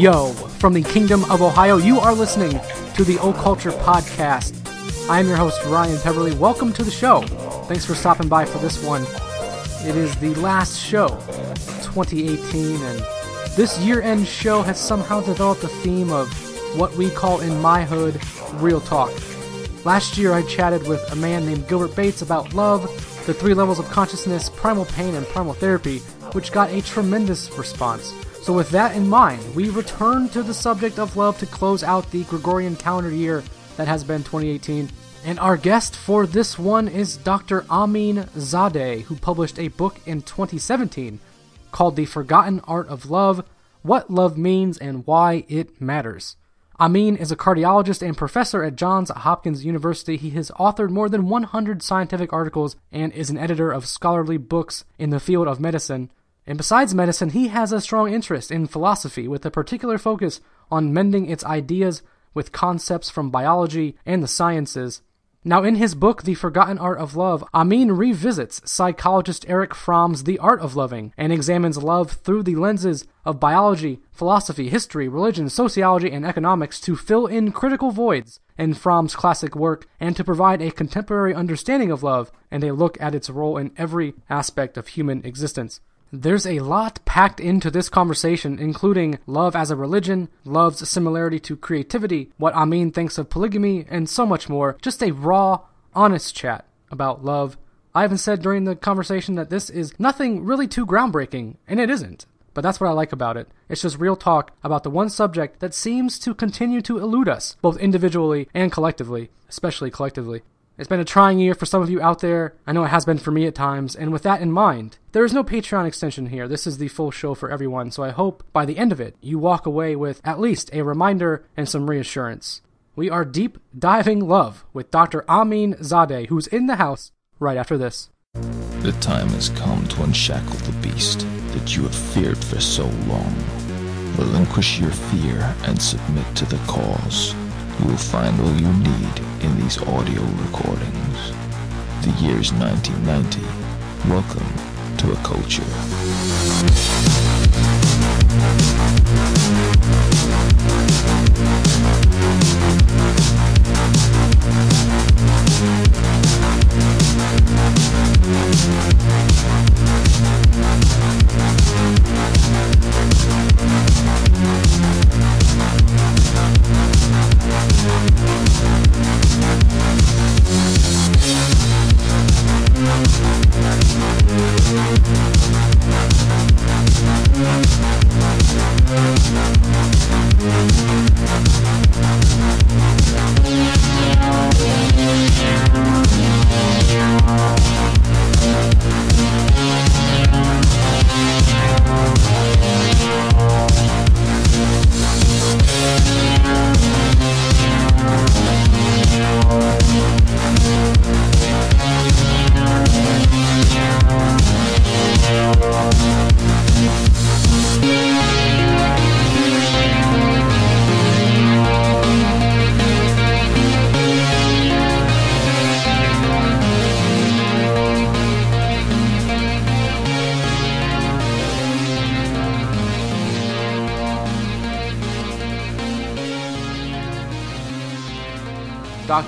Yo, from the Kingdom of Ohio, you are listening to the Occulture Podcast. I am your host, Ryan Peverly. Welcome to the show. Thanks for stopping by for this one. It is the last show, 2018, and this year end show has somehow developed a theme of what we call in my hood real talk. Last year, I chatted with a man named Gilbert Bates about love, the three levels of consciousness, primal pain, and primal therapy, which got a tremendous response. So, with that in mind, we return to the subject of love to close out the Gregorian calendar year that has been 2018. And our guest for this one is Dr. Armin Zadeh, who published a book in 2017 called The Forgotten Art of Love What Love Means and Why It Matters. Armin is a cardiologist and professor at Johns Hopkins University. He has authored more than 100 scientific articles and is an editor of scholarly books in the field of medicine. And besides medicine, he has a strong interest in philosophy with a particular focus on mending its ideas with concepts from biology and the sciences. Now, in his book, The Forgotten Art of Love, Armin revisits psychologist Erich Fromm's The Art of Loving and examines love through the lenses of biology, philosophy, history, religion, sociology, and economics to fill in critical voids in Fromm's classic work and to provide a contemporary understanding of love and a look at its role in every aspect of human existence. There's a lot packed into this conversation, including love as a religion, love's similarity to creativity, what Armin thinks of polygamy, and so much more. Just a raw, honest chat about love. I even said during the conversation that this is nothing really too groundbreaking, and it isn't. But that's what I like about it. It's just real talk about the one subject that seems to continue to elude us, both individually and collectively, especially collectively. It's been a trying year for some of you out there. I know it has been for me at times, and with that in mind, there is no Patreon extension here. This is the full show for everyone, so I hope by the end of it, you walk away with at least a reminder and some reassurance. We are deep diving love with Dr. Armin Zadeh, who's in the house right after this. The time has come to unshackle the beast that you have feared for so long. Relinquish your fear and submit to the cause. You will find all you need in these audio recordings. The year's 1990. Welcome to Occulture.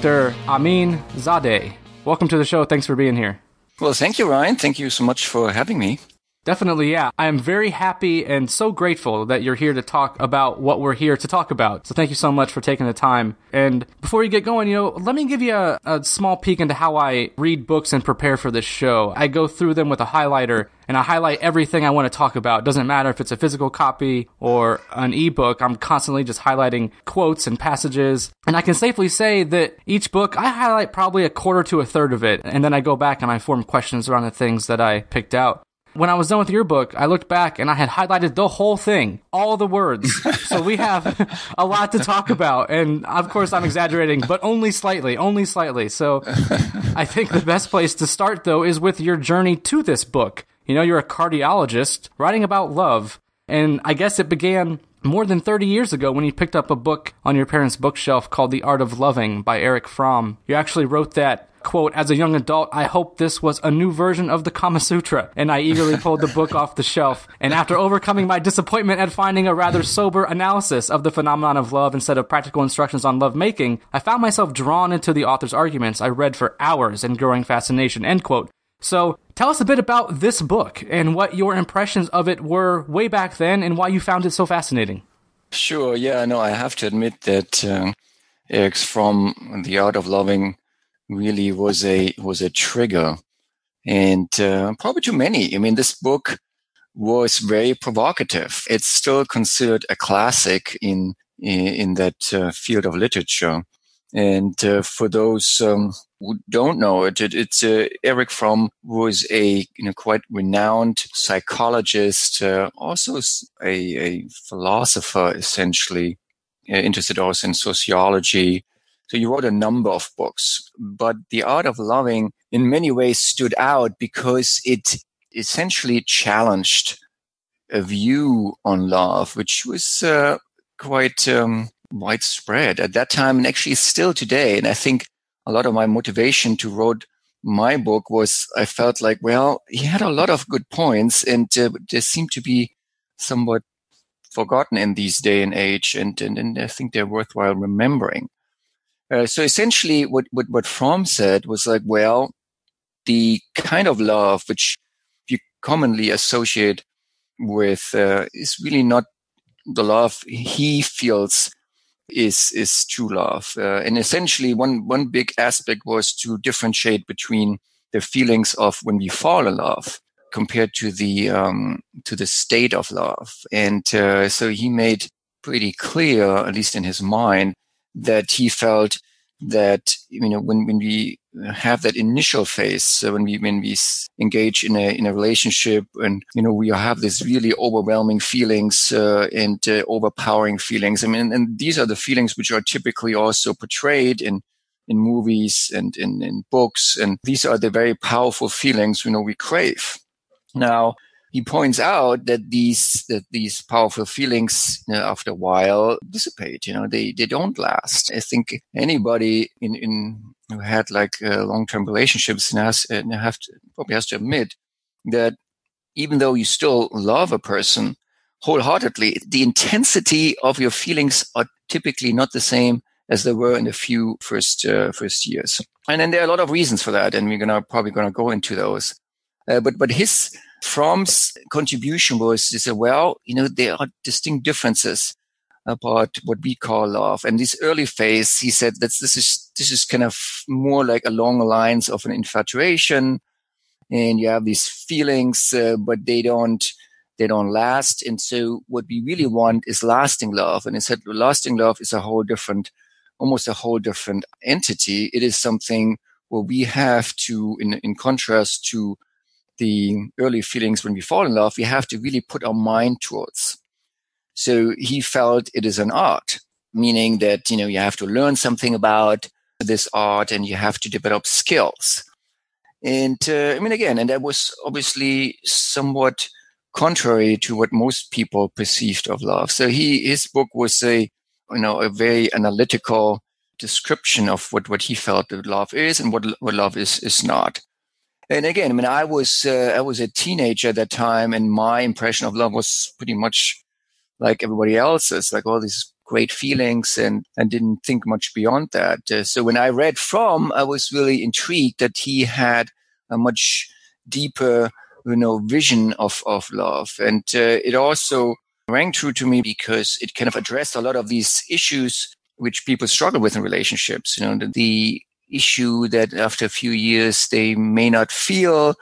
Dr. Armin Zadeh. Welcome to the show. Thanks for being here. Well, thank you, Ryan. Thank you so much for having me. Definitely, yeah. I am very happy and so grateful that you're here to talk about what we're here to talk about. So thank you so much for taking the time. And before you get going, you know, let me give you a, a small peek into how I read books and prepare for this show. I go through them with a highlighter and I highlight everything I want to talk about. Doesn't matter if it's a physical copy or an ebook. I'm constantly just highlighting quotes and passages. And I can safely say that each book, I highlight probably a quarter to a third of it. And then I go back and I form questions around the things that I picked out. When I was done with your book, I looked back and I had highlighted the whole thing, all the words. so we have a lot to talk about. And of course, I'm exaggerating, but only slightly, only slightly. So I think the best place to start, though, is with your journey to this book. You know, you're a cardiologist writing about love. And I guess it began more than 30 years ago when you picked up a book on your parents' bookshelf called The Art of Loving by Erich Fromm. You actually wrote that quote, as a young adult, I hoped this was a new version of the Kama Sutra, and I eagerly pulled the book off the shelf. And after overcoming my disappointment at finding a rather sober analysis of the phenomenon of love instead of practical instructions on love making, I found myself drawn into the author's arguments I read for hours in growing fascination, end quote. So tell us a bit about this book and what your impressions of it were way back then and why you found it so fascinating. Sure. Yeah, no, I have to admit that uh, Erich Fromm The Art of Loving really was a was a trigger, and uh, probably too many. I mean, this book was very provocative. It's still considered a classic in in, in that uh, field of literature. And uh, for those um, who don't know it, it it's uh, Erich Fromm was a you know quite renowned psychologist, uh, also a, a, philosopher, essentially uh, interested also in sociology. So he wrote a number of books, but The Art of Loving in many ways stood out because it essentially challenged a view on love, which was uh, quite um, widespread at that time and actually still today. And I think a lot of my motivation to write my book was I felt like, well, he had a lot of good points and uh, they seem to be somewhat forgotten in these day and age. And, and, and I think they're worthwhile remembering. Uh, so essentially what, what, what Fromm said was like, well, the kind of love which you commonly associate with uh, is really not the love he feels is is true love. Uh, and essentially, one one big aspect was to differentiate between the feelings of when we fall in love compared to the um, to the state of love. And uh, so he made pretty clear, at least in his mind, that he felt that you know when when we have that initial phase so when we when we engage in a in a relationship and you know we have this really overwhelming feelings uh, and uh, overpowering feelings. I mean and these are the feelings which are typically also portrayed in in movies and in, in books and these are the very powerful feelings you know we crave. Now he points out that these that these powerful feelings you know, after a while dissipate. You know, they they don't last. I think anybody in in who had like uh, long term relationships and has uh, have to probably has to admit that even though you still love a person wholeheartedly, the intensity of your feelings are typically not the same as they were in the few first uh, first years. And then there are a lot of reasons for that, and we're gonna probably gonna go into those. Uh, but but his Fromm's contribution was to say, well, you know, there are distinct differences about what we call love. And this early phase, he said that this is this is kind of more like along the lines of an infatuation, and you have these feelings, uh, but they don't they don't last. And so, what we really want is lasting love. And he said, lasting love is a whole different, almost a whole different entity. It is something where we have to, in in contrast to the early feelings when we fall in love, we have to really put our mind towards. So he felt it is an art, meaning that, you know, you have to learn something about this art and you have to develop skills. And uh, I mean, again, and that was obviously somewhat contrary to what most people perceived of love. So he, his book was a, you know, a very analytical description of what, what he felt that love is and what, what love is, is not and again, I mean, I was uh, I was a teenager at that time, and my impression of love was pretty much like everybody else's, like all these great feelings, and and didn't think much beyond that. Uh, so when I read Fromm, I was really intrigued that he had a much deeper, you know, vision of of love, and uh, it also rang true to me because it kind of addressed a lot of these issues which people struggle with in relationships. You know, the, the issue that after a few years they may not feel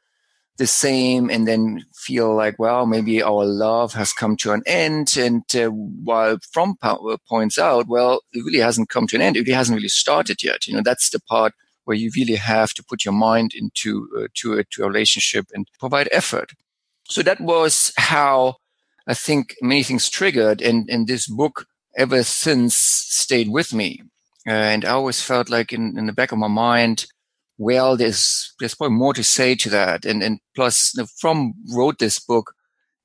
the same and then feel like, well, maybe our love has come to an end. And uh, while Fromm uh, points out, well, it really hasn't come to an end. It really hasn't really started yet. You know, that's the part where you really have to put your mind into uh, to, a, to a relationship and provide effort. So that was how I think many things triggered. And, and this book ever since stayed with me and I always felt like in, in the back of my mind, well, there's there's probably more to say to that. And and plus, Fromm wrote this book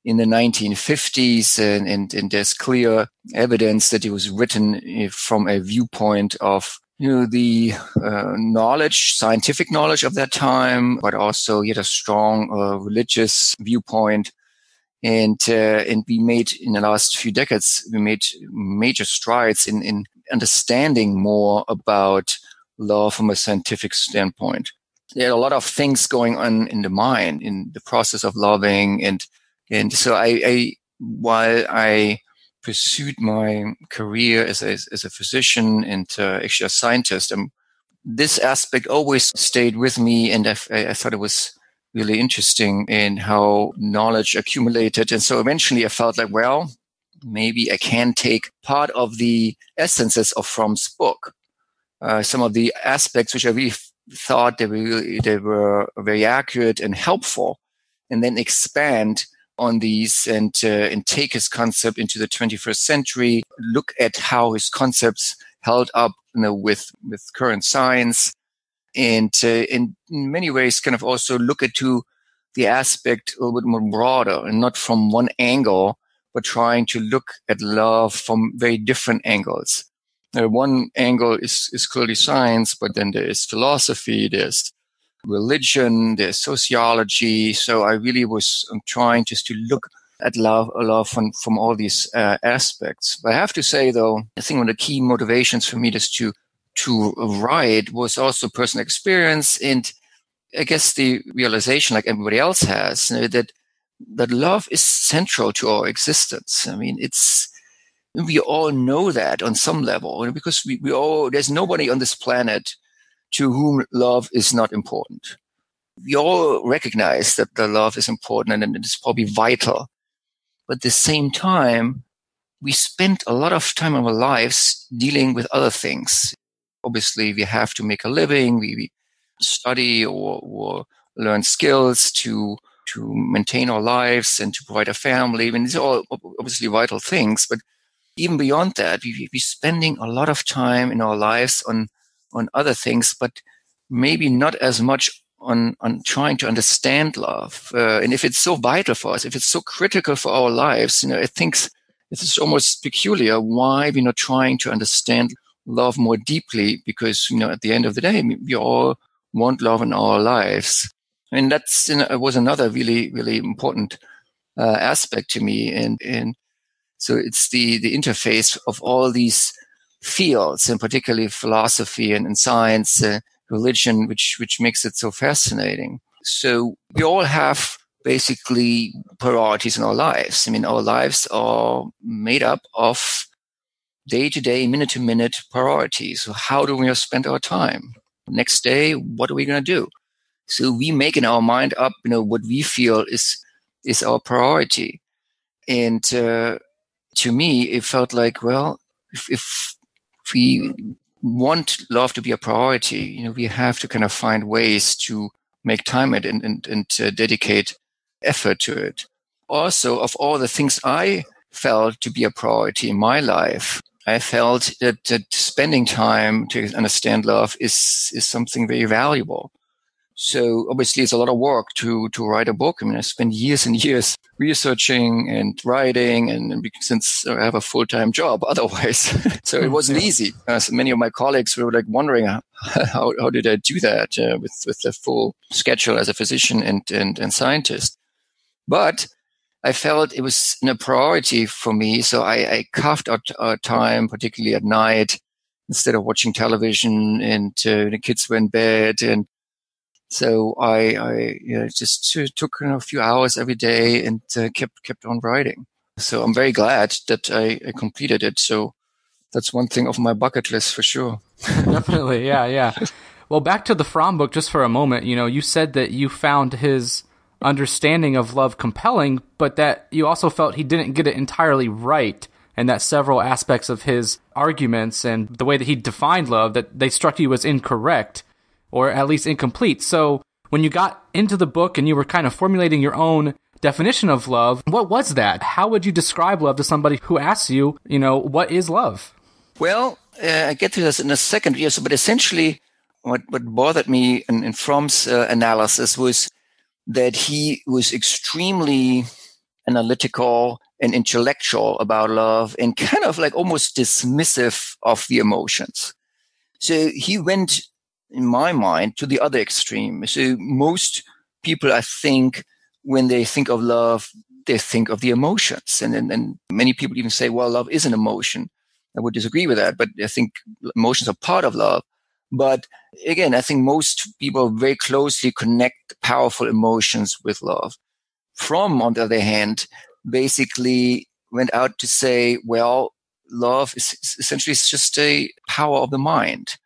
in the 1950s, and, and, and there's clear evidence that it was written eh, from a viewpoint of you know the uh, knowledge, scientific knowledge of that time, but also yet a strong uh, religious viewpoint. And uh, and we made in the last few decades we made major strides in in understanding more about love from a scientific standpoint. There are a lot of things going on in the mind in the process of loving, and and so I, I while I pursued my career as a, as a physician and uh, actually a scientist, um, this aspect always stayed with me, and I, I thought it was really interesting in how knowledge accumulated. And so eventually I felt like, well, maybe I can take part of the essences of Fromm's book, uh, some of the aspects which I really thought they were, they were very accurate and helpful, and then expand on these and uh, and take his concept into the 21st century. Look at how his concepts held up you know, with with current science, and uh, in many ways, kind of also look into the aspect a little bit more broader and not from one angle, but trying to look at love from very different angles. Now, one angle is is clearly science, but then there is philosophy, there's religion, there's sociology. So I really was I'm trying just to look at love, love from, from all these uh, aspects. But I have to say though, I think one of the key motivations for me just to, to write was also personal experience and I guess the realization like everybody else has you know, that, that love is central to our existence. I mean, it's, we all know that on some level because we, we all, there's nobody on this planet to whom love is not important. We all recognize that the love is important and it's probably vital. But at the same time, we spend a lot of time in our lives dealing with other things. Obviously, we have to make a living, we, we study or, or learn skills to to maintain our lives and to provide a family. I mean, these are all obviously vital things, but even beyond that, we, we're spending a lot of time in our lives on on other things, but maybe not as much on on trying to understand love. Uh, and if it's so vital for us, if it's so critical for our lives, you know, I think it's almost peculiar why we're not trying to understand love more deeply. Because you know, at the end of the day, we all want love in our lives, and that's you know, was another really really important uh, aspect to me. And and so it's the the interface of all these fields, and particularly philosophy and, and science, uh, religion, which which makes it so fascinating. So we all have basically priorities in our lives. I mean, our lives are made up of day to day, minute to minute priorities. So how do we spend our time? Next day, what are we going to do? So we make in our mind up, you know, what we feel is is our priority. And uh, to me, it felt like, well, if, if we want love to be a priority, you know, we have to kind of find ways to make time and and, and uh, dedicate effort to it. Also, of all the things I felt to be a priority in my life, I felt that, that spending time to understand love is is something very valuable. So obviously it's a lot of work to, to write a book. I mean, I spent years and years researching and writing and, and since I have a full-time job otherwise. so it wasn't easy. Uh, so many of my colleagues were like wondering how, how, how did I do that uh, with, with the full schedule as a physician and, and, and scientist. But I felt it was a priority for me. So I, I carved out uh, time, particularly at night, instead of watching television and uh, the kids were in bed and so I, I you know, just took you know, a few hours every day and uh, kept kept on writing. So I'm very glad that I, I completed it. So that's one thing off my bucket list for sure. Definitely, yeah, yeah. Well, back to the Fromm book just for a moment. You know, you said that you found his understanding of love compelling, but that you also felt he didn't get it entirely right, and that several aspects of his arguments and the way that he defined love that they struck you as incorrect or at least incomplete. So when you got into the book and you were kind of formulating your own definition of love, what was that? How would you describe love to somebody who asks you, you know, what is love? Well, uh, I get to this in a second. Yes, but essentially, what, what bothered me in, in Fromm's uh, analysis was that he was extremely analytical and intellectual about love and kind of like almost dismissive of the emotions. So he went, in my mind, to the other extreme. So most people, I think, when they think of love, they think of the emotions. And, and, and many people even say, well, love is an emotion. I would disagree with that, but I think emotions are part of love. But again, I think most people very closely connect powerful emotions with love. Fromm, on the other hand, basically went out to say, well, love is essentially it's just a power of the mind.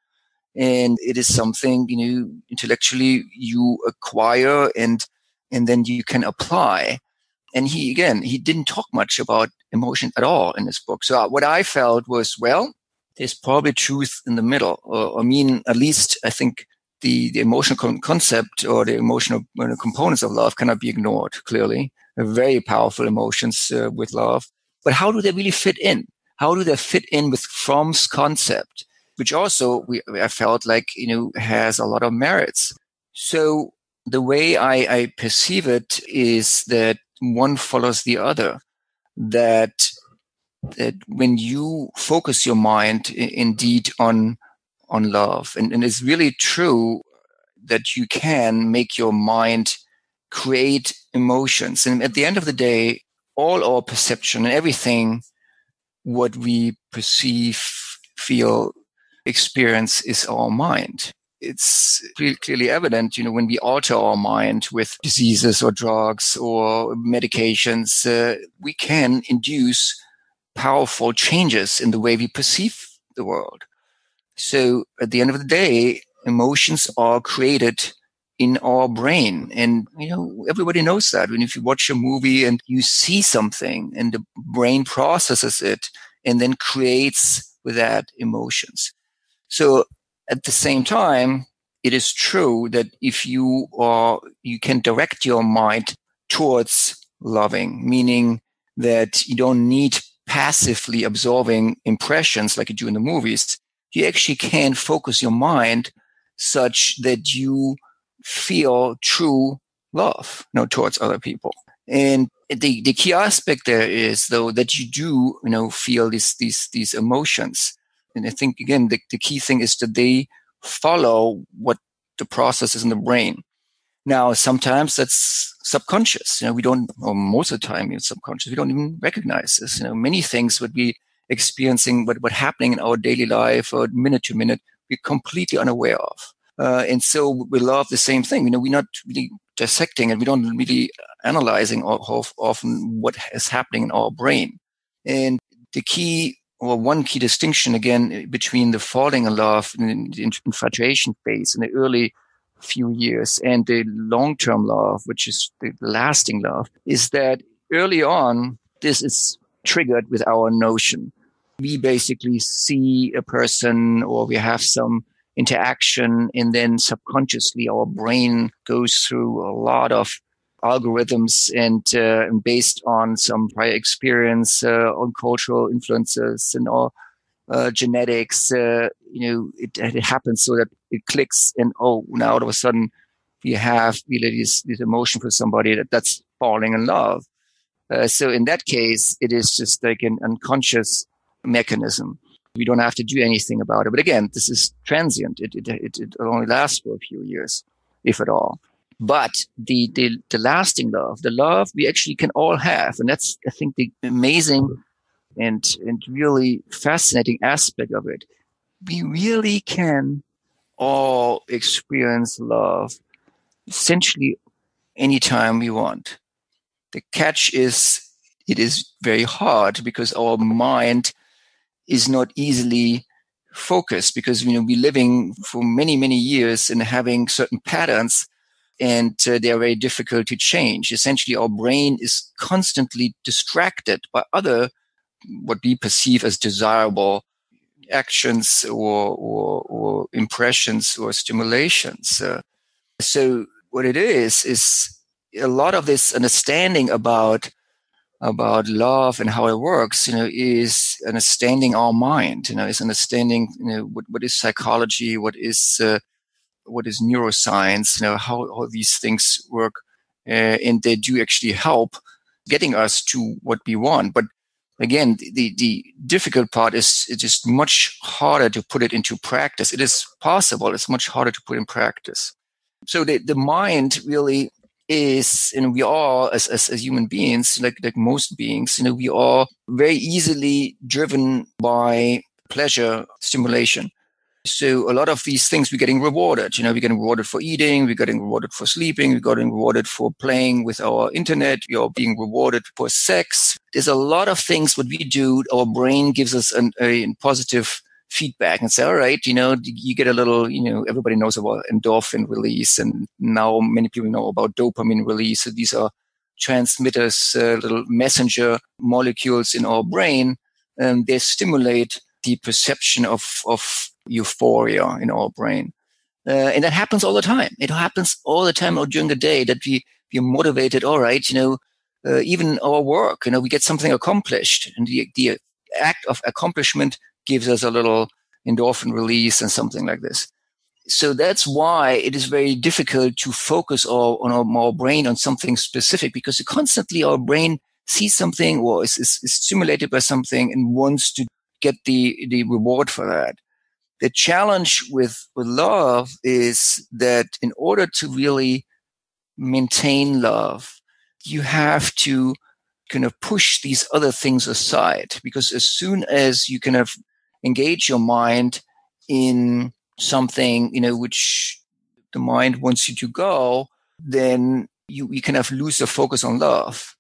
And it is something, you know, intellectually you acquire and, and then you can apply. And he, again, he didn't talk much about emotion at all in this book. So uh, what I felt was, well, there's probably truth in the middle. Or, I mean, at least I think the, the emotional con- concept or the emotional uh, components of love cannot be ignored, clearly. Very powerful emotions uh, with love. But how do they really fit in? How do they fit in with Fromm's concept, which also we, I felt like, you know, has a lot of merits. So the way I, I perceive it is that one follows the other. That that when you focus your mind indeed on on love and, and it's really true that you can make your mind create emotions and at the end of the day all our perception and everything what we perceive feel experience is our mind it's clearly evident, you know, when we alter our mind with diseases or drugs or medications, uh, we can induce powerful changes in the way we perceive the world. So at the end of the day, emotions are created in our brain. And, you know, everybody knows that. When if you watch a movie and you see something and the brain processes it and then creates with that emotions. So at the same time, it is true that if you are, you can direct your mind towards loving, meaning that you don't need passively absorbing impressions like you do in the movies, you actually can focus your mind such that you feel true love you know, towards other people. And the, the key aspect there is though that you do, you know, feel these, these, these emotions. And I think again, the, the key thing is that they follow what the process is in the brain. Now, sometimes that's subconscious. You know, we don't, or most of the time it's subconscious. We don't even recognize this. You know, many things would be experiencing, what, what happening in our daily life or minute to minute, we're completely unaware of. Uh, and so we love the same thing. You know, we're not really dissecting and we don't really analyzing how often what is happening in our brain. And the key or one key distinction again eh, between the falling in love and infatuation phase in the early few years and the long-term love, which is the lasting love, is that early on, this is triggered with our notion. We basically see a person or we have some interaction and then subconsciously our brain goes through a lot of algorithms and, uh, and based on some prior experience, uh, on cultural influences and all, uh, genetics, uh, you know, it, it, happens so that it clicks and oh, now all of a sudden we have really this, this emotion for somebody that that's falling in love. Uh, so in that case, it is just like an unconscious mechanism. We don't have to do anything about it. But again, this is transient. It, it, it, it only lasts for a few years, if at all. But the, the, the lasting love, the love we actually can all have. And that's, I think, the amazing and, and really fascinating aspect of it. We really can all experience love essentially anytime we want. The catch is it is very hard because our mind is not easily focused because you know we're living for many many years and having certain patterns and uh, they are very difficult to change. Essentially, our brain is constantly distracted by other what we perceive as desirable actions or, or, or impressions or stimulations. Uh, so what it is is a lot of this understanding about about love and how it works, you know, is understanding our mind. You know, is understanding you know what, what is psychology, what is uh, what is neuroscience, you know, how, how these things work. Uh, and they do actually help getting us to what we want. But again, the, the difficult part is it's just much harder to put it into practice. It is possible. It's much harder to put in practice. So the, the mind really is, and we are as, as, as human beings, like, like most beings, you know, we are very easily driven by pleasure stimulation. So a lot of these things we're getting rewarded. You know, we're getting rewarded for eating, we're getting rewarded for sleeping, we're getting rewarded for playing with our internet, are being rewarded for sex. There's a lot of things what we do, our brain gives us an, a positive feedback and say, all right, you know, you get a little, you know, everybody knows about endorphin release and now many people know about dopamine release. So these are transmitters, uh, little messenger molecules in our brain and they stimulate the perception of, of euphoria in our brain. Uh, and that happens all the time. It happens all the time or during the day that we, we are motivated. All right, you know, uh, even our work, you know, we get something accomplished and the, the act of accomplishment gives us a little endorphin release and something like this. So that's why it is very difficult to focus our, on our, our brain on something specific because constantly our brain sees something or is, is, is stimulated by something and wants to get the, the reward for that. The challenge with, with love is that in order to really maintain love, you have to kind of push these other things aside because as soon as you kind of engage your mind in something, you know, which the mind wants you to go, then you, you kind of lose the focus on love.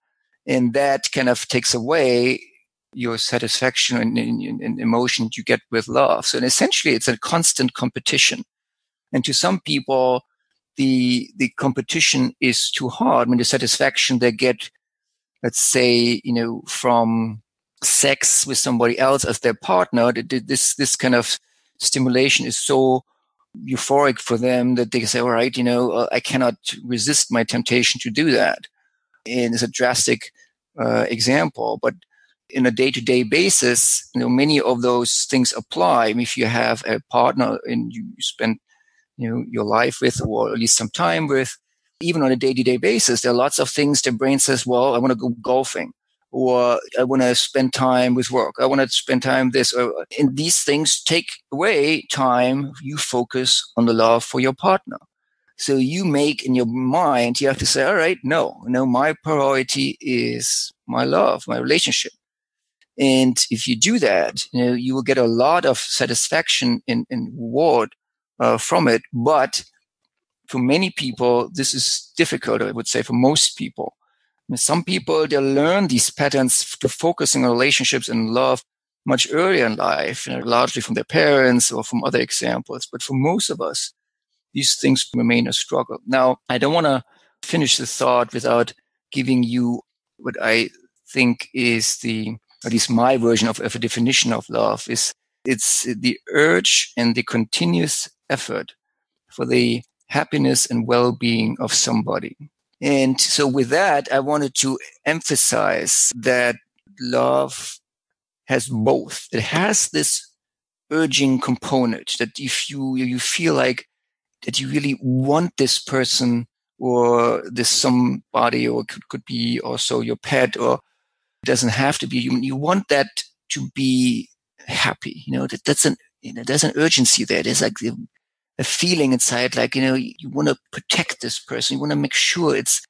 And that kind of takes away your satisfaction and, and, and emotion you get with love. So essentially, it's a constant competition. And to some people, the the competition is too hard. I mean, the satisfaction they get, let's say, you know, from sex with somebody else as their partner, this this kind of stimulation is so euphoric for them that they say, "All right, you know, uh, I cannot resist my temptation to do that." And it's a drastic uh, example, but in a day-to-day basis, you know, many of those things apply. I mean, if you have a partner and you spend, you know, your life with, or at least some time with, even on a day-to-day basis, there are lots of things the brain says, well, I want to go golfing or I want to spend time with work. I want to spend time this. Or, and these things take away time. You focus on the love for your partner. So you make in your mind, you have to say, all right, no, no, my priority is my love, my relationship. And if you do that, you know, you will get a lot of satisfaction and, and reward uh, from it. But for many people, this is difficult. I would say for most people, I mean, some people they learn these patterns to focusing on relationships and love much earlier in life, you know, largely from their parents or from other examples. But for most of us, these things remain a struggle. Now, I don't want to finish the thought without giving you what I think is the at least my version of, of a definition of love is it's the urge and the continuous effort for the happiness and well-being of somebody. And so with that, I wanted to emphasize that love has both. It has this urging component that if you, you feel like that you really want this person or this somebody or could, could be also your pet or it doesn't have to be human. You want that to be happy. You know, that, that's an, you know, there's an urgency there. There's like a feeling inside, like, you know, you want to protect this person. You want to make sure it's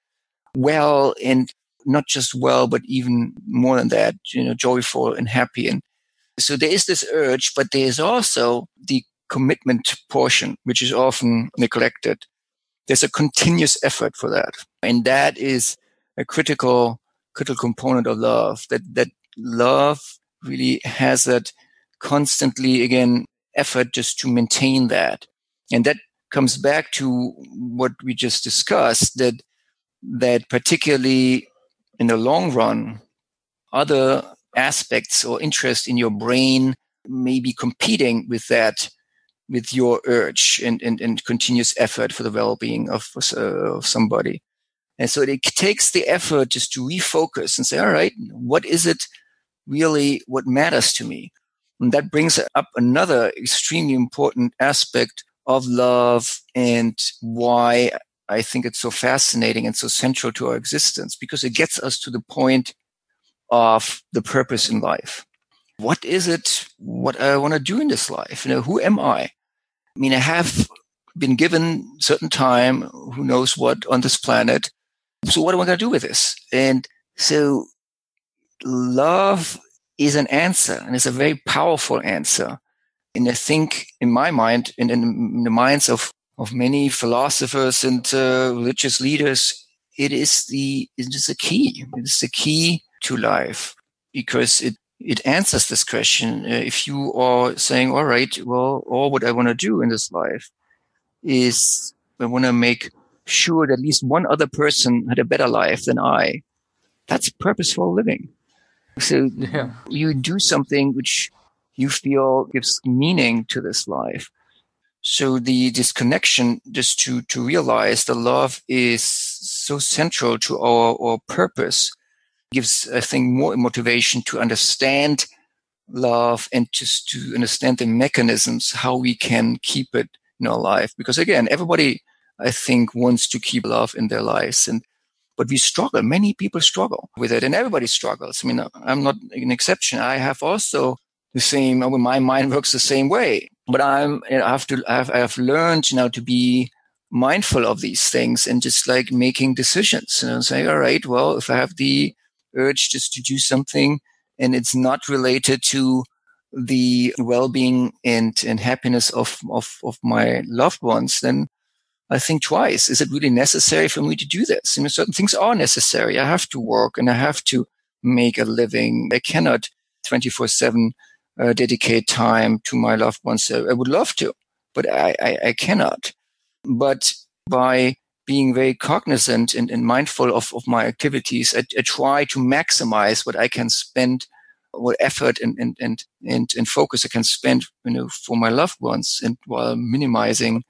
well and not just well, but even more than that, you know, joyful and happy. And so there is this urge, but there is also the commitment portion, which is often neglected. There's a continuous effort for that. And that is a critical critical component of love that that love really has that constantly again effort just to maintain that. And that comes back to what we just discussed that that particularly in the long run other aspects or interest in your brain may be competing with that with your urge and, and, and continuous effort for the well-being of, uh, of somebody and so it takes the effort just to refocus and say, all right, what is it really what matters to me? And that brings up another extremely important aspect of love and why I think it's so fascinating and so central to our existence because it gets us to the point of the purpose in life. What is it? What I want to do in this life? You know, who am I? I mean, I have been given certain time, who knows what on this planet. So what am I going to do with this? And so love is an answer and it's a very powerful answer. And I think in my mind, and in the minds of, of many philosophers and uh, religious leaders, it is the, it is the key. It is the key to life because it, it answers this question. Uh, if you are saying, all right, well, all what I want to do in this life is I want to make sure that at least one other person had a better life than I. That's purposeful living. So yeah. you do something which you feel gives meaning to this life. So the disconnection just to to realize the love is so central to our, our purpose gives I think more motivation to understand love and just to understand the mechanisms how we can keep it in our life. Because again, everybody I think wants to keep love in their lives and but we struggle. Many people struggle with it and everybody struggles. I mean, I'm not an exception. I have also the same, I mean, my mind works the same way, but I'm, I have to, I have, I have learned now to be mindful of these things and just like making decisions and say, all right, well, if I have the urge just to do something and it's not related to the well-being and, and happiness of, of, of my loved ones, then I think twice. Is it really necessary for me to do this? You know, certain things are necessary. I have to work and I have to make a living. I cannot 24 seven uh, dedicate time to my loved ones. I would love to, but I, I, I cannot. But by being very cognizant and, and mindful of, of my activities, I, I, try to maximize what I can spend, what effort and, and, and, and, and focus I can spend, you know, for my loved ones and while minimizing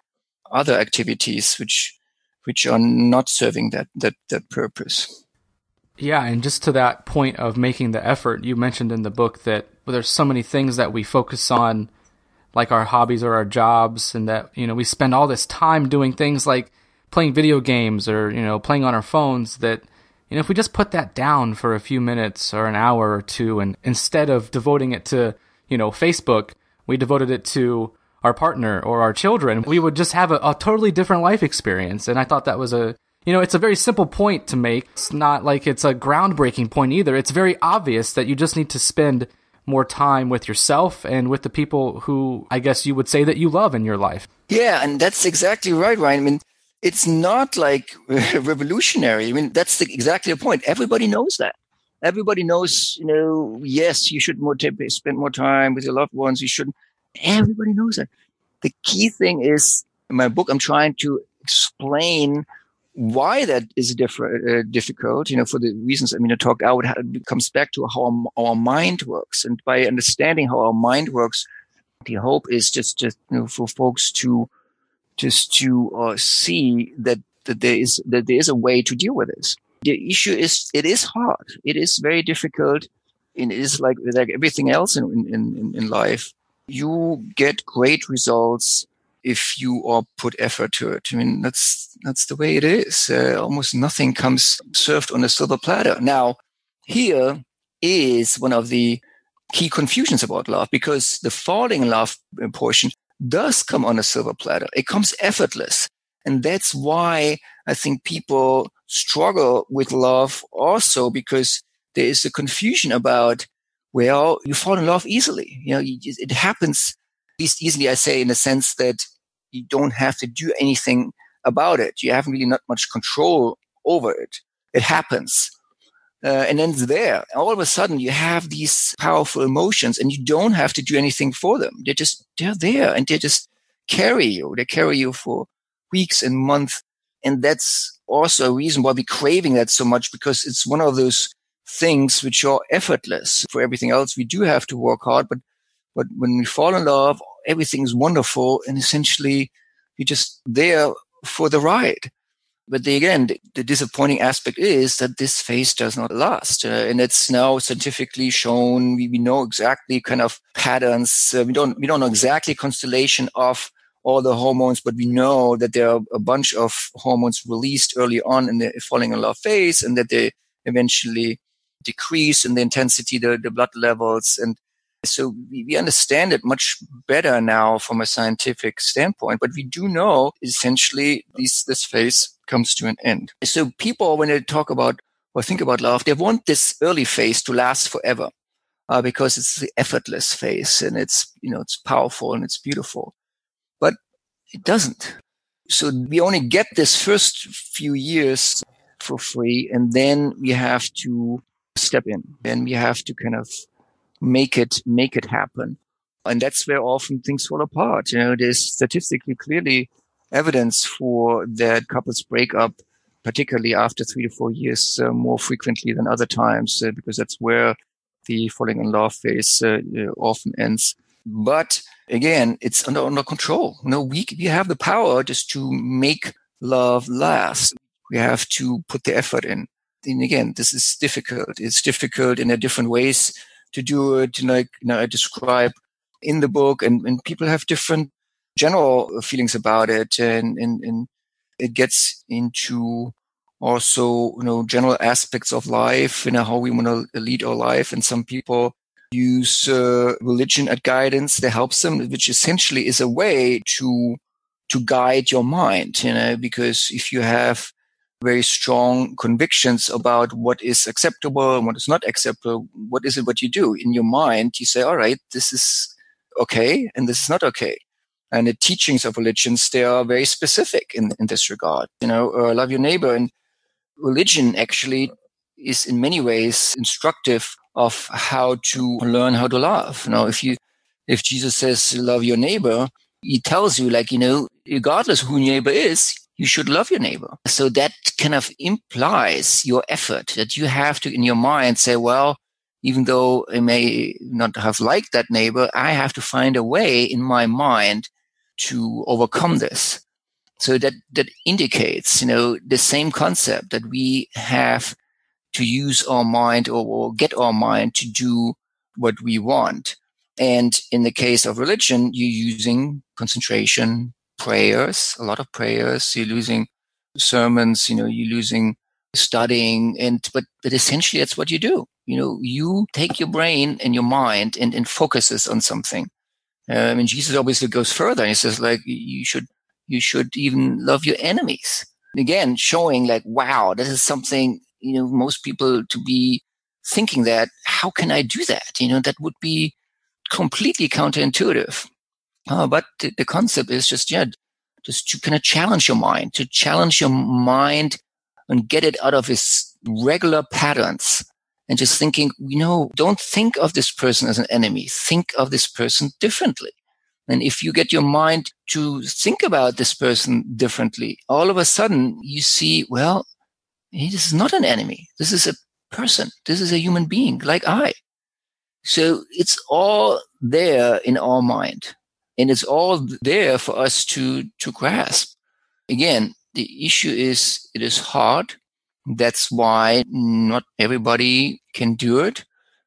other activities which which are not serving that that that purpose. Yeah, and just to that point of making the effort, you mentioned in the book that there's so many things that we focus on, like our hobbies or our jobs, and that you know we spend all this time doing things like playing video games or you know playing on our phones. That you know if we just put that down for a few minutes or an hour or two, and instead of devoting it to you know Facebook, we devoted it to our partner or our children, we would just have a, a totally different life experience. And I thought that was a, you know, it's a very simple point to make. It's not like it's a groundbreaking point either. It's very obvious that you just need to spend more time with yourself and with the people who I guess you would say that you love in your life. Yeah, and that's exactly right, Ryan. I mean, it's not like revolutionary. I mean, that's the, exactly the point. Everybody knows that. Everybody knows, you know, yes, you should more t- spend more time with your loved ones. You shouldn't Everybody knows that. The key thing is in my book, I'm trying to explain why that is different, uh, difficult, you know, for the reasons, I mean, I talked out, it comes back to how our, mind works. And by understanding how our mind works, the hope is just, just, you know, for folks to, just to uh, see that, that there is, that there is a way to deal with this. The issue is, it is hard. It is very difficult. And it is like, like everything else in, in, in life you get great results if you are put effort to it. I mean, that's that's the way it is. Uh, almost nothing comes served on a silver platter. Now, here is one of the key confusions about love because the falling in love portion does come on a silver platter. It comes effortless. And that's why I think people struggle with love also because there is a confusion about well, you fall in love easily. You know, you, it happens least easily, I say, in the sense that you don't have to do anything about it. You haven't really not much control over it. It happens. Uh, and then there. All of a sudden, you have these powerful emotions, and you don't have to do anything for them. They're just they're there, and they just carry you. They carry you for weeks and months, and that's also a reason why we're craving that so much because it's one of those things which are effortless. For everything else, we do have to work hard, but but when we fall in love, everything's wonderful, and essentially you're just there for the ride. But the, again, the, the, disappointing aspect is that this phase does not last, uh, and it's now scientifically shown. We, we know exactly kind of patterns. Uh, we don't we don't know exactly constellation of all the hormones, but we know that there are a bunch of hormones released early on in the falling in love phase and that they eventually decrease in the intensity, the, the blood levels. And so we, we understand it much better now from a scientific standpoint, but we do know essentially this, this phase comes to an end. So people, when they talk about or think about love, they want this early phase to last forever. Uh, because it's the effortless phase and it's, you know, it's powerful and it's beautiful. But it doesn't. So we only get this first few years for free and then we have to step in and we have to kind of make it, make it happen. And that's where often things fall apart. You know, there's statistically clearly evidence for that couples break up, particularly after three to four years, uh, more frequently than other times, uh, because that's where the falling in love phase uh, often ends. But again, it's under, under control. You know, we, we have the power just to make love last. We have to put the effort in. And again, this is difficult. It's difficult in a different ways to do it. Like, you know, I describe in the book and, and people have different general feelings about it. And, and, and it gets into also, you know, general aspects of life, you know, how we want to lead our life. And some people use uh, religion as guidance that helps them, which essentially is a way to to guide your mind, you know, because if you have very strong convictions about what is acceptable and what is not acceptable, what is it what you do in your mind? You say, all right, this is okay and this is not okay. And the teachings of religions, they are very specific in, in this regard. You know, uh, love your neighbor and religion actually is in many ways instructive of how to learn how to love. You know, if you, if Jesus says love your neighbor, he tells you like, you know, regardless who your neighbor is, you should love your neighbor. So that kind of implies your effort that you have to in your mind say, well, even though I may not have liked that neighbor, I have to find a way in my mind to overcome this. So that, that indicates, you know, the same concept that we have to use our mind or, or get our mind to do what we want. And in the case of religion, you're using concentration, prayers, a lot of prayers. You're losing sermons, you know, you're losing studying and, but, but essentially that's what you do. You know, you take your brain and your mind and, and focuses on something. Um, I mean, Jesus obviously goes further. And he says like, you should you should even love your enemies. Again, showing like, wow, this is something, you know, most people to be thinking that, how can I do that? You know, that would be completely counterintuitive. Uh, but the, the concept is just, yeah, just to kind of challenge your mind, to challenge your mind and get it out of its regular patterns and just thinking, you know, don't think of this person as an enemy. Think of this person differently. And if you get your mind to think about this person differently, all of a sudden you see, well, this is not an enemy. This is a person. This is a human being like I. So it's all there in our mind and it's all there for us to, to grasp. Again, the issue is it is hard. That's why not everybody can do it.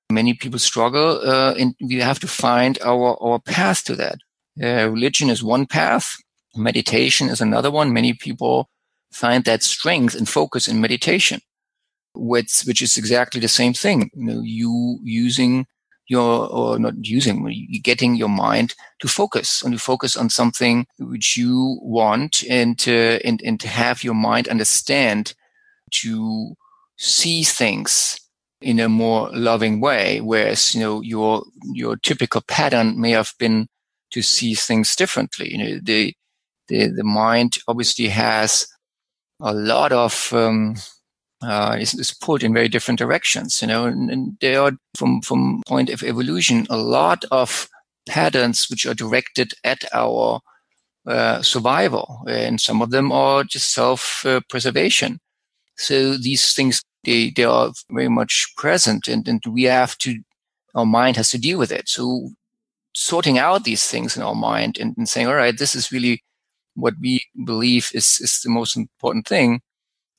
Many people struggle, uh, and we have to find our, our path to that. Uh, religion is one path. Meditation is another one. Many people find that strength and focus in meditation, which, which is exactly the same thing. You know, you using your, or not using, you're getting your mind to focus and to focus on something which you want and, uh, and, and to have your mind understand to see things in a more loving way. Whereas, you know, your, your typical pattern may have been to see things differently. You know, the the the mind obviously has a lot of um, uh, is, is pulled in very different directions. You know, and, and there are from from point of evolution a lot of patterns which are directed at our uh, survival, and some of them are just self uh, preservation. So these things they they are very much present, and, and we have to our mind has to deal with it. So sorting out these things in our mind and, and saying, all right, this is really what we believe is, is the most important thing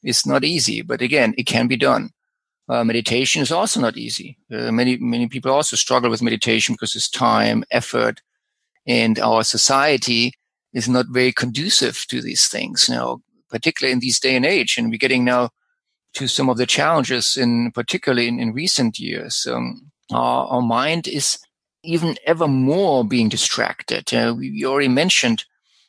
is not easy. But again, it can be done. Uh, meditation is also not easy. Uh, many, many people also struggle with meditation because it's time, effort, and our society is not very conducive to these things now, particularly in this day and age. And we're getting now to some of the challenges in particularly in, in recent years. Um, our, our, mind is even ever more being distracted. Uh, we, we, already mentioned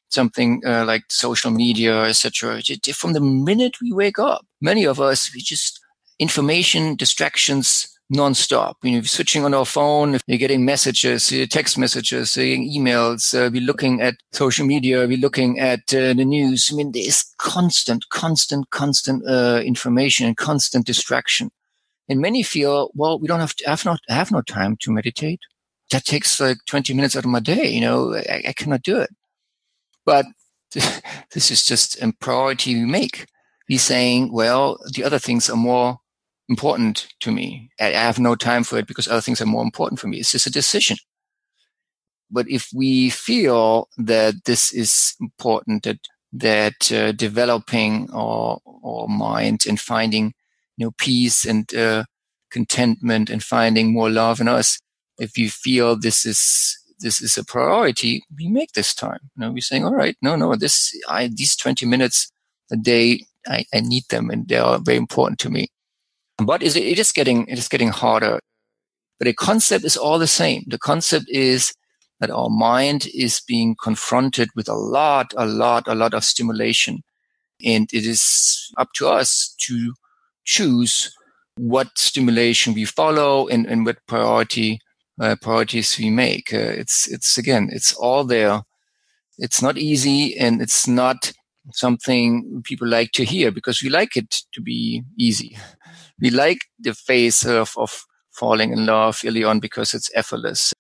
something uh, like social media, etc. From the minute we wake up, many of us we just information distractions nonstop. You know, switching on our phone, you're getting messages, text messages, saying emails, uh, we're looking at social media, we're looking at uh, the news. I mean, there's constant, constant, constant uh, information and constant distraction. And many feel, well, we don't have to have not have no time to meditate. That takes like 20 minutes out of my day. You know, I, I cannot do it. But this is just a priority we make. We're saying, well, the other things are more important to me. I have no time for it because other things are more important for me. It's just a decision. But if we feel that this is important, that that uh, developing our, our mind and finding you know peace and uh, contentment and finding more love in us, if you feel this is this is a priority, we make this time. You know, we're saying, all right, no, no, this I these twenty minutes a day, I, I need them and they are very important to me. But it is getting, it is getting harder. But the concept is all the same. The concept is that our mind is being confronted with a lot, a lot, a lot of stimulation. And it is up to us to choose what stimulation we follow and, and what priority priorities we make. Uh, it's it's again, it's all there. It's not easy, and it's not something people like to hear because we like it to be easy we like the phase of, of falling in love early on because it's effortless.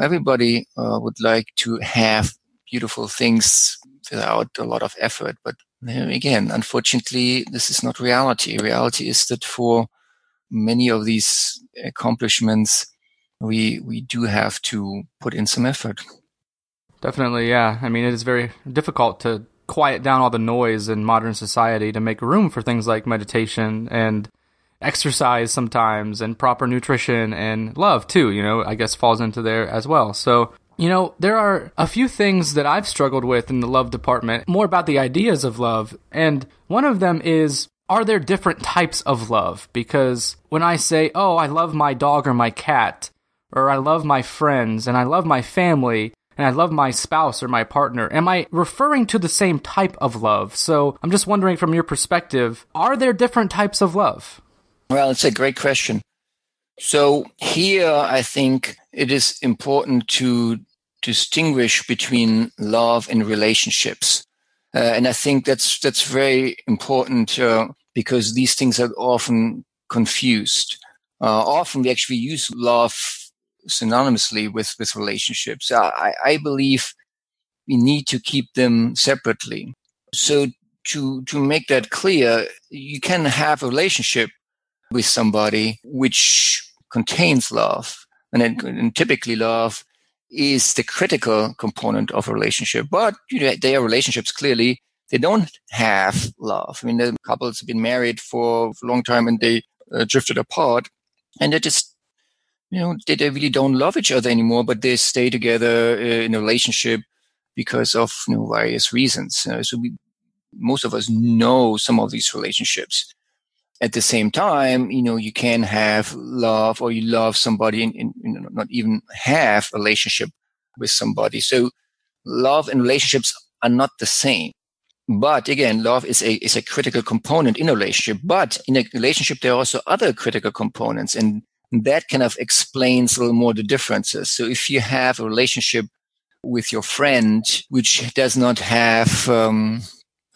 Everybody uh, would like to have beautiful things without a lot of effort. But again, unfortunately, this is not reality. Reality is that for many of these accomplishments, we, we do have to put in some effort. Definitely, yeah. I mean, it is very difficult to quiet down all the noise in modern society to make room for things like meditation and exercise sometimes and proper nutrition and love too, you know, I guess falls into there as well. So, you know, there are a few things that I've struggled with in the love department, more about the ideas of love. And one of them is are there different types of love? Because when I say, oh, I love my dog or my cat, or I love my friends and I love my family, and I love my spouse or my partner, am I referring to the same type of love? So I'm just wondering from your perspective, are there different types of love? Well, it's a great question. So here, I think it is important to distinguish between love and relationships. Uh, and I think that's, that's very important uh, because these things are often confused. Uh, often we actually use love synonymously with, with relationships. I, I believe we need to keep them separately. So to, to make that clear, you can have a relationship with somebody which contains love. And, then, and typically love is the critical component of a relationship. But you know, they are relationships clearly. They don't have love. I mean, the couples have been married for a long time and they uh, drifted apart and they just, you know, they, they really don't love each other anymore, but they stay together uh, in a relationship because of you know, various reasons. Uh, so we, most of us know some of these relationships at the same time, you know, you can have love or you love somebody and, and know, not even have a relationship with somebody. So love and relationships are not the same. But again, love is a, is a critical component in a relationship. But in a relationship, there are also other critical components and that kind of explains a little more the differences. So if you have a relationship with your friend, which does not have um,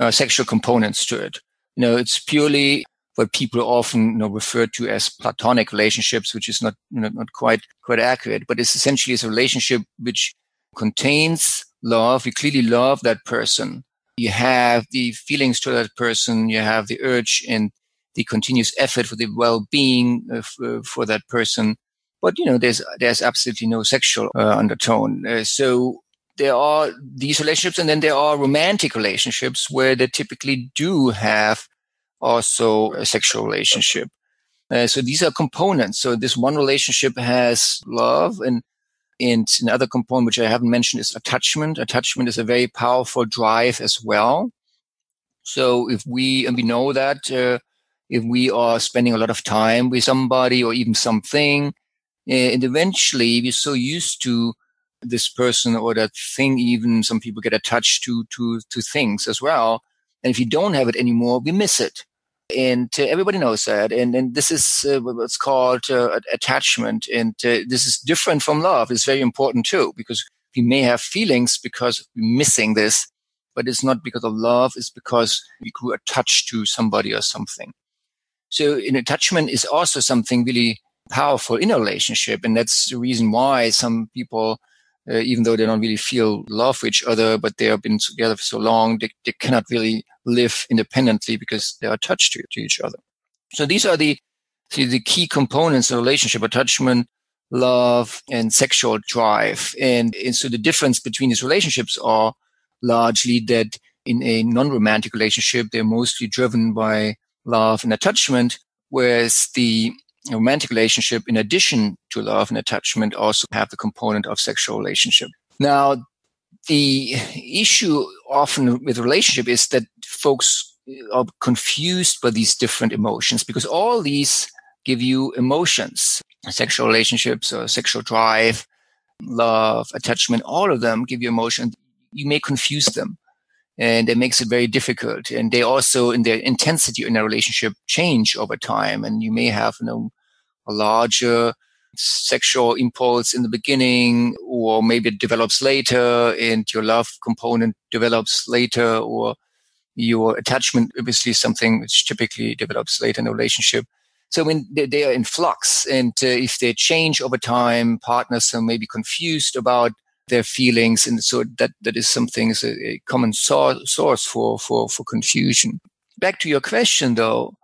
uh, sexual components to it, you know, it's purely what people often you know, refer to as platonic relationships, which is not you know, not quite quite accurate, but it's essentially is a relationship which contains love. You clearly love that person. You have the feelings to that person. You have the urge and the continuous effort for the well-being of, uh, for that person. But you know, there's there's absolutely no sexual uh, undertone. Uh, so there are these relationships, and then there are romantic relationships where they typically do have also a sexual relationship. Uh, so these are components. So this one relationship has love and And another component which I haven't mentioned is attachment. Attachment is a very powerful drive as well. So if we, and we know that, uh, if we are spending a lot of time with somebody or even something, uh, and eventually we're so used to this person or that thing, even some people get attached to, to, to things as well. And if you don't have it anymore, we miss it. And uh, everybody knows that. And, and this is uh, what's called uh, attachment. And uh, this is different from love. It's very important too, because we may have feelings because we're missing this, but it's not because of love. It's because we grew attached to somebody or something. So an attachment is also something really powerful in a relationship. And that's the reason why some people, uh, even though they don't really feel love for each other, but they have been together for so long, they, they cannot really live independently because they are attached to, to each other. So these are the, the, key components of relationship attachment, love, and sexual drive. And, and so the difference between these relationships are largely that in a non-romantic relationship, they're mostly driven by love and attachment, whereas the romantic relationship, in addition to love and attachment, also have the component of sexual relationship. Now, the issue often with relationship is that folks are confused by these different emotions because all these give you emotions, sexual relationships or sexual drive, love, attachment, all of them give you emotion. You may confuse them and it makes it very difficult. And they also, in their intensity in a relationship, change over time. And you may have, you know, a larger sexual impulse in the beginning, or maybe it develops later, and your love component develops later, or your attachment obviously something which typically develops later in a relationship. So when they, they are in flux, and uh, if they change over time, partners are maybe confused about their feelings. And so that, that is something is a, a common so- source for, for, for confusion. Back to your question though,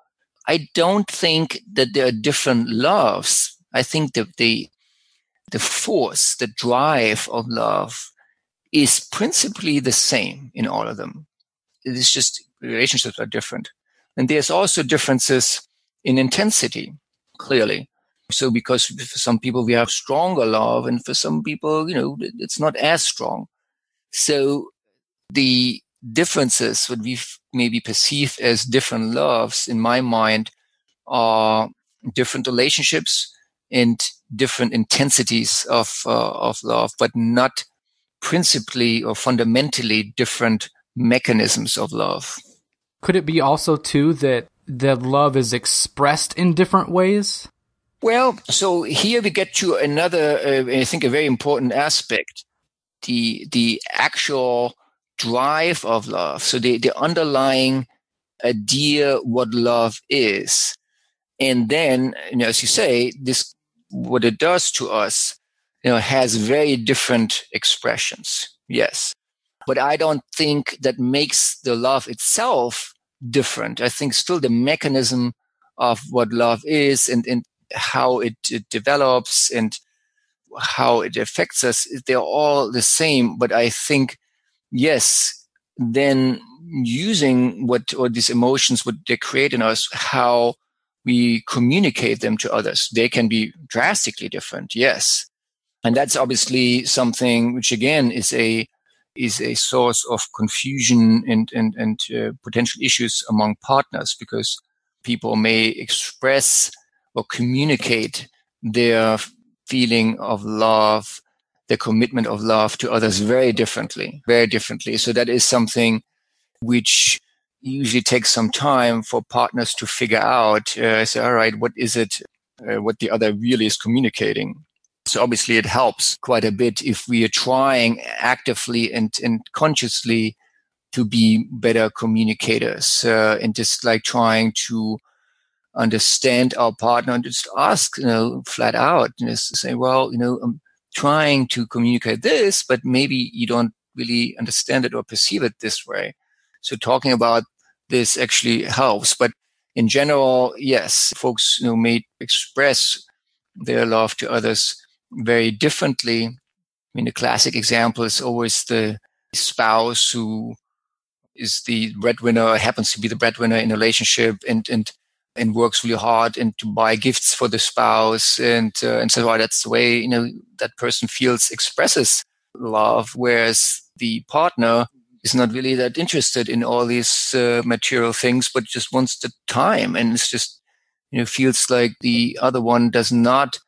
I don't think that there are different loves. I think that the, the force, the drive of love is principally the same in all of them. It is just relationships are different. And there's also differences in intensity, clearly. So because for some people we have stronger love and for some people, you know, it's not as strong. So the differences what we maybe perceive as different loves in my mind are different relationships and different intensities of, uh, of love, but not principally or fundamentally different mechanisms of love. Could it be also too that that love is expressed in different ways? Well, so here we get to another, uh, I think, a very important aspect: the the actual drive of love. So the the underlying idea what love is, and then, you know, as you say, this what it does to us, you know, has very different expressions. Yes, but I don't think that makes the love itself different. I think still the mechanism of what love is and, and how it, it develops and how it affects us, they're all the same. But I think, yes, then using what or these emotions, what they create in us, how we communicate them to others, they can be drastically different. Yes. And that's obviously something which again is a is a source of confusion and and and uh, potential issues among partners because people may express or communicate their feeling of love, their commitment of love to others very differently, very differently. So that is something which usually takes some time for partners to figure out. Uh, say, all right, what is it? Uh, what the other really is communicating. So obviously it helps quite a bit if we are trying actively and, and consciously to be better communicators uh, and just like trying to understand our partner and just ask, you know, flat out, and just say, well, you know, I'm trying to communicate this, but maybe you don't really understand it or perceive it this way. So talking about this actually helps. But in general, yes, folks, you know, may express their love to others very differently. I mean, the classic example is always the spouse who is the breadwinner, happens to be the breadwinner in a relationship and, and and works really hard and to buy gifts for the spouse and uh, and so on. That's the way you know that person feels expresses love, whereas the partner is not really that interested in all these uh, material things, but just wants the time, and it's just you know feels like the other one does not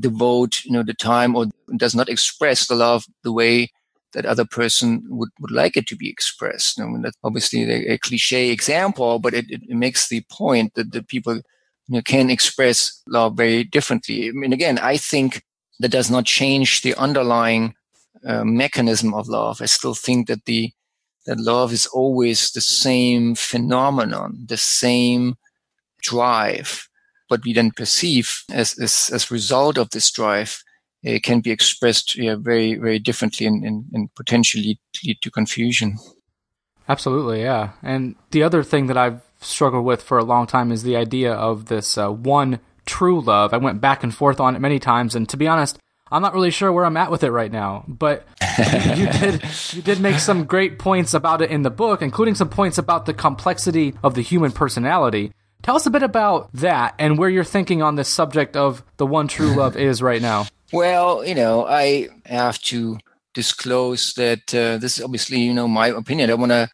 devote you know the time or does not express the love the way that other person would, would like it to be expressed. I mean, that's obviously a, a cliche example, but it, it, makes the point that the people you know, can express love very differently. I mean, again, I think that does not change the underlying uh, mechanism of love. I still think that the that love is always the same phenomenon, the same drive, what we then perceive as as as result of this drive it can be expressed yeah, very, very differently and, and, and potentially lead to confusion. Absolutely, yeah. And the other thing that I've struggled with for a long time is the idea of this uh, one true love. I went back and forth on it many times, and to be honest, I'm not really sure where I'm at with it right now. But you did you did make some great points about it in the book, including some points about the complexity of the human personality. Tell us a bit about that and where you're thinking on this subject of the one true love is right now. Well, you know, I have to disclose that uh, this is obviously, you know, my opinion. I don't want to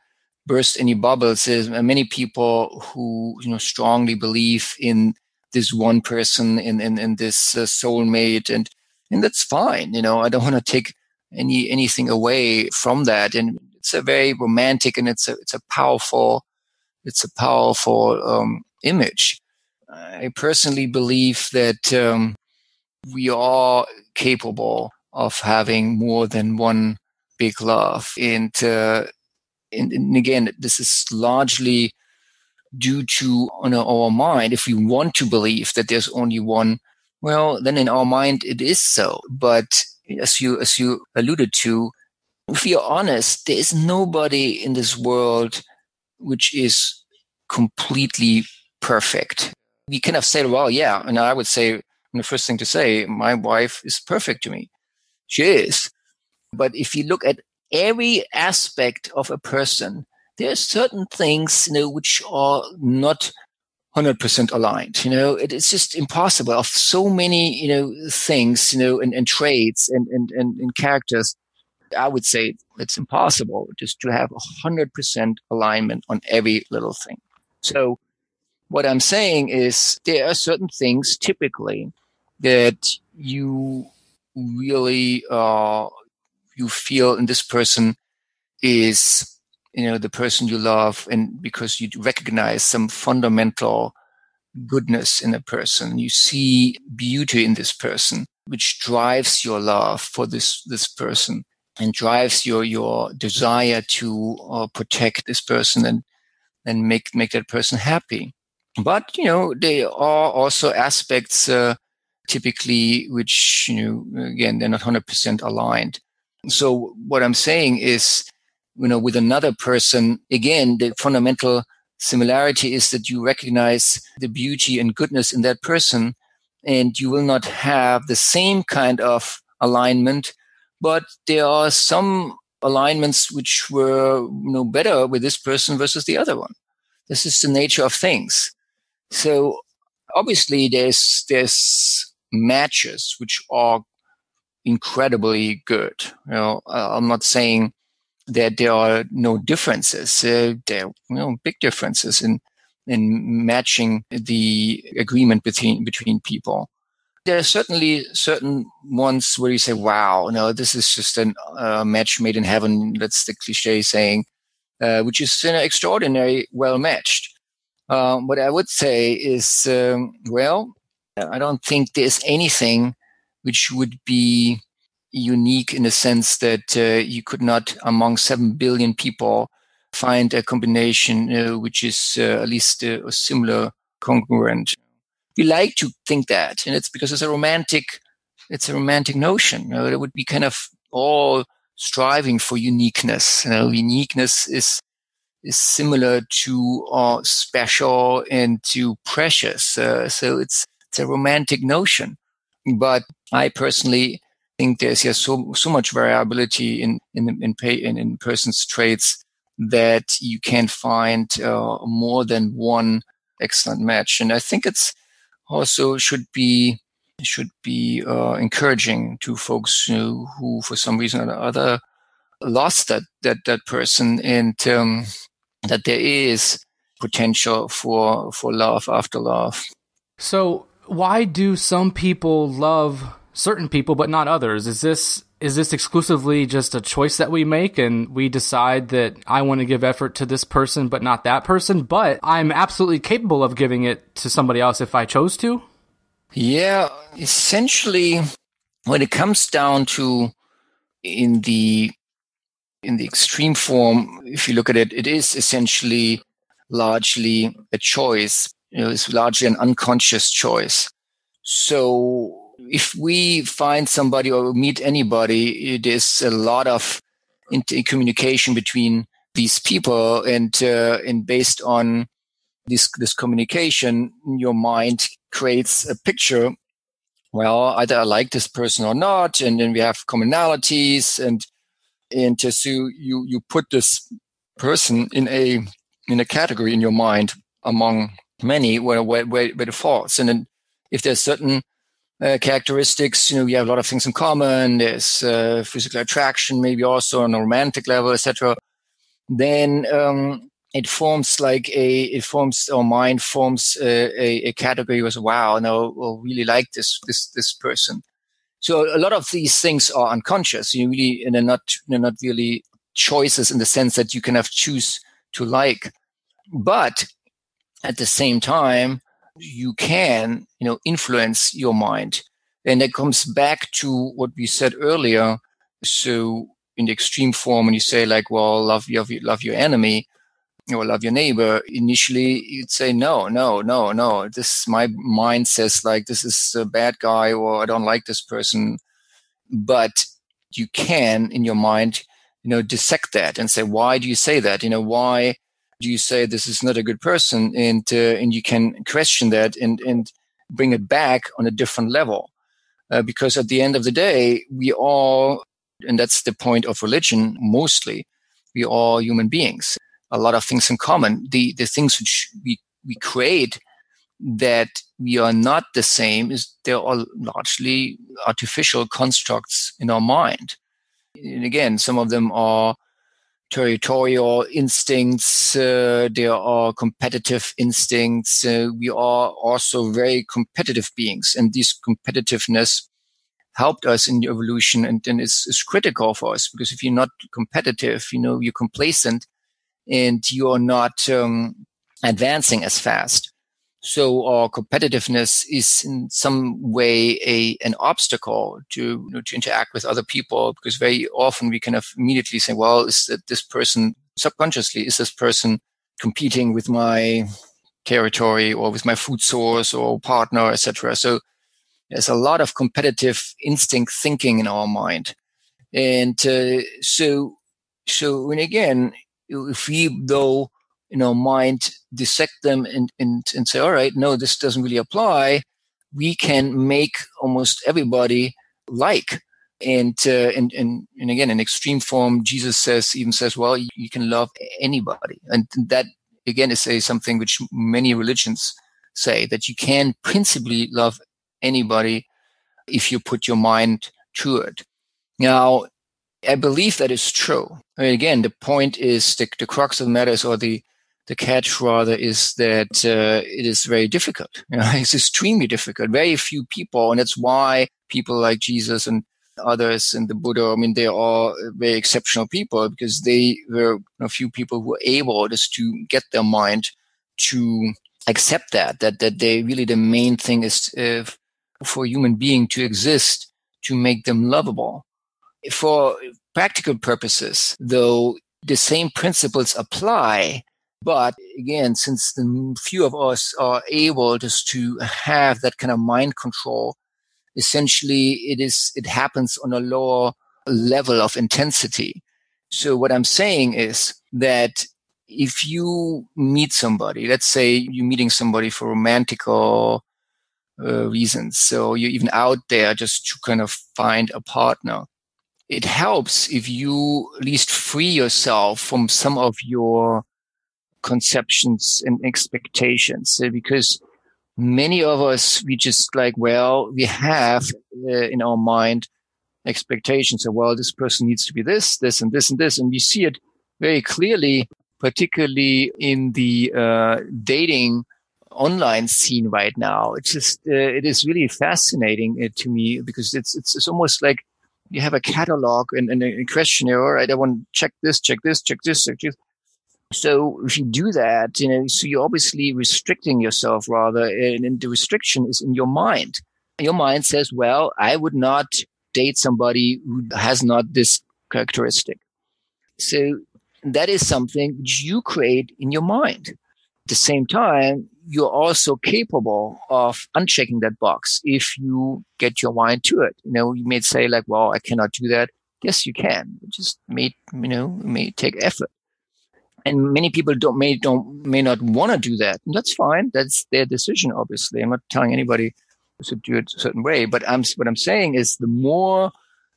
burst any bubbles. There's many people who, you know, strongly believe in this one person, in in, in this uh, soulmate, and and that's fine. You know, I don't want to take any anything away from that. And it's a very romantic and it's a it's a powerful it's a powerful um, image. I personally believe that um, we are capable of having more than one big love. And, uh, and, and again, this is largely due to our mind. If we want to believe that there's only one, well, then in our mind it is so. But as you as you alluded to, if you're honest, there is nobody in this world which is completely perfect. We kind of say, well, yeah, and I would say the first thing to say, my wife is perfect to me. She is. But if you look at every aspect of a person, there are certain things, you know, which are not 100% aligned. You know, it, it's just impossible of so many, you know, things, you know, and, and traits and, and, and, and characters. I would say it's impossible just to have 100% alignment on every little thing. So what I'm saying is there are certain things typically that you really uh, you feel in this person is you know the person you love and because you recognize some fundamental goodness in a person. You see beauty in this person which drives your love for this this person and drives your your desire to uh, protect this person and and make make that person happy. But you know there are also aspects uh, typically which you know again they're not 100% aligned. So what i'm saying is you know with another person again the fundamental similarity is that you recognize the beauty and goodness in that person and you will not have the same kind of alignment but there are some alignments which were you know better with this person versus the other one. This is the nature of things. So obviously there's there's matches which are incredibly good. You know, I'm not saying that there are no differences. Uh, there are you know, big differences in in matching the agreement between between people. There are certainly certain ones where you say, "Wow, no, this is just a uh, match made in heaven." That's the cliche saying, uh, which is uh, extraordinary, well matched. Um, what I would say is, um, well, I don't think there's anything which would be unique in the sense that uh, you could not, among 7 billion people, find a combination uh, which is uh, at least uh, a similar congruent. We like to think that, and it's because it's a romantic, it's a romantic notion. You know, it would be kind of all striving for uniqueness. You know, uniqueness is is similar to uh, special and to precious. Uh, so it's it's a romantic notion. But I personally think there's so so much variability in in in, pay, in, in person's traits that you can find uh, more than one excellent match. And I think it's also should be should be uh, encouraging to folks you know, who, for some reason or other, lost that that that person, and um, that there is potential for for love after love. So, why do some people love certain people but not others? Is this is this exclusively just a choice that we make and we decide that I want to give effort to this person but not that person, but I'm absolutely capable of giving it to somebody else if I chose to? Yeah, essentially when it comes down to in the in the extreme form, if you look at it, it is essentially largely a choice. You know, it's largely an unconscious choice. So if we find somebody or meet anybody, there's a lot of communication between these people, and uh, and based on this this communication, your mind creates a picture. Well, either I like this person or not, and then we have commonalities, and and you you you put this person in a in a category in your mind among many where where, where, where it and then if there's certain uh, characteristics. You know, you have a lot of things in common. There's uh, physical attraction, maybe also on a romantic level, etc. Then um, it forms like a it forms our mind forms a, a, a category was wow, no, we'll really like this this this person. So a lot of these things are unconscious. You really and they're not they're not really choices in the sense that you can have choose to like, but at the same time you can, you know, influence your mind. And that comes back to what we said earlier. So in the extreme form, when you say like, well, love your, love your enemy or love your neighbor, initially you'd say, no, no, no, no. This, my mind says like, this is a bad guy or I don't like this person. But you can in your mind, you know, dissect that and say, why do you say that? You know, why you say this is not a good person? And uh, and you can question that and and bring it back on a different level. Uh, because at the end of the day we all and that's the point of religion mostly we are human beings. A lot of things in common. The the things which we we create that we are not the same is they're all largely artificial constructs in our mind. And again some of them are territorial instincts. Uh, there are competitive instincts. Uh, we are also very competitive beings, and this competitiveness helped us in the evolution, and, and is, critical for us because if you're not competitive, you know, you're complacent, and you're not um, advancing as fast. So our competitiveness is in some way a an obstacle to you know, to interact with other people because very often we kind of immediately say, well, is that this person subconsciously is this person competing with my territory or with my food source or partner, etc. So there's a lot of competitive instinct thinking in our mind, and uh, so so and again, if we though you know, mind dissect them and, and, and say, all right, no, this doesn't really apply. We can make almost everybody like. And, uh, and, and, and again, in extreme form, Jesus says, even says, well, you, you can love anybody. And that again is a, something which many religions say that you can principally love anybody if you put your mind to it. Now, I believe that is true. I mean, again, the point is the, the crux of the matter is, or the, the catch rather is that uh, it is very difficult. You know, it's extremely difficult. Very few people, and that's why people like Jesus and others and the Buddha, I mean, they are very exceptional people because they were a few people who were able just to get their mind to accept that, that, that they really, the main thing is uh, for a human being to exist, to make them lovable. For practical purposes, though, the same principles apply but again, since the few of us are able just to have that kind of mind control, essentially it is, it happens on a lower level of intensity. So what I'm saying is that if you meet somebody, let's say you're meeting somebody for romantical uh, reasons, so you're even out there just to kind of find a partner. It helps if you at least free yourself from some of your conceptions and expectations. Uh, because many of us we just like well we have uh, in our mind expectations of well this person needs to be this this and this and this. And we see it very clearly particularly in the uh, dating online scene right now. It's just uh, it is really fascinating uh, to me because it's, it's it's almost like you have a catalog and, and a questionnaire. All right i want to check this check this check this check this so if you do that, you know, so you're obviously restricting yourself rather, and, the restriction is in your mind. Your mind says, well, I would not date somebody who has not this characteristic. So that is something which you create in your mind. At the same time, you're also capable of unchecking that box if you get your mind to it. You know, you may say like, well, I cannot do that. Yes, you can. It just may, you know, may take effort and many people don't may don't may not want to do that. And that's fine. That's their decision. Obviously, I'm not telling anybody to do it a certain way. But I'm what I'm saying is the more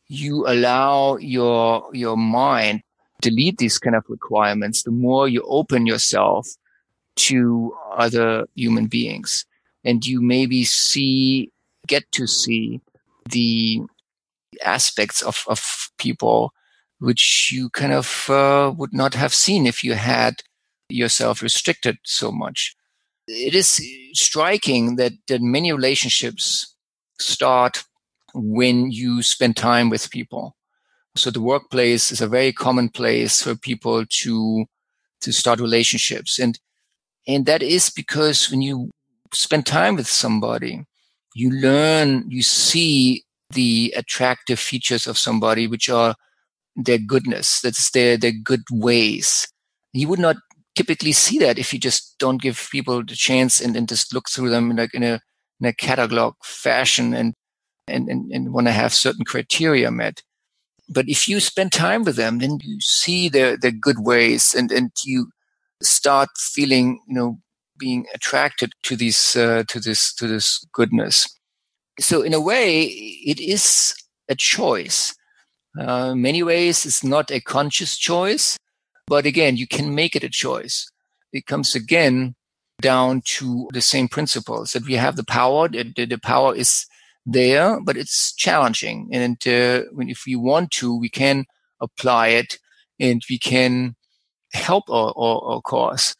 you allow your your mind to delete these kind of requirements, the more you open yourself to other human beings, and you maybe see get to see the aspects of of people which you kind of uh, would not have seen if you had yourself restricted so much. It is striking that, that many relationships start when you spend time with people. So the workplace is a very common place for people to to start relationships, and and that is because when you spend time with somebody, you learn, you see the attractive features of somebody, which are their goodness. That's their their good ways. You would not typically see that if you just don't give people the chance and, and just look through them like in a in a catalog fashion and and and, and want to have certain criteria met. But if you spend time with them, then you see their their good ways and and you start feeling you know being attracted to these uh, to this to this goodness. So in a way, it is a choice uh, many ways, it's not a conscious choice, but again, you can make it a choice. It comes again down to the same principles that we have the power. The, the, power is there, but it's challenging. And uh, if we want to, we can apply it and we can help our, our, our cause.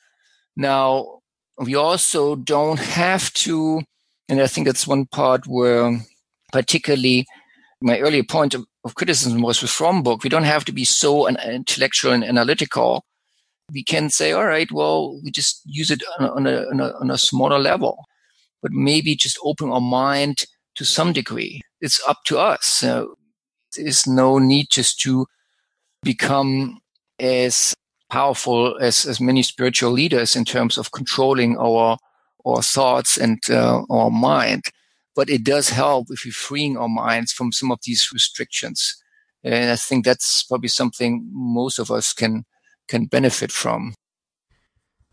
Now, we also don't have to, and I think that's one part where particularly my earlier point of, criticism was with Fromm book. We don't have to be so intellectual and analytical. We can say, all right, well, we just use it on a, on a, on a, smaller level, but maybe just open our mind to some degree. It's up to us. There's no need just to become as powerful as, as many spiritual leaders in terms of controlling our our thoughts and uh, our mind but it does help if we're freeing our minds from some of these restrictions. And I think that's probably something most of us can can benefit from.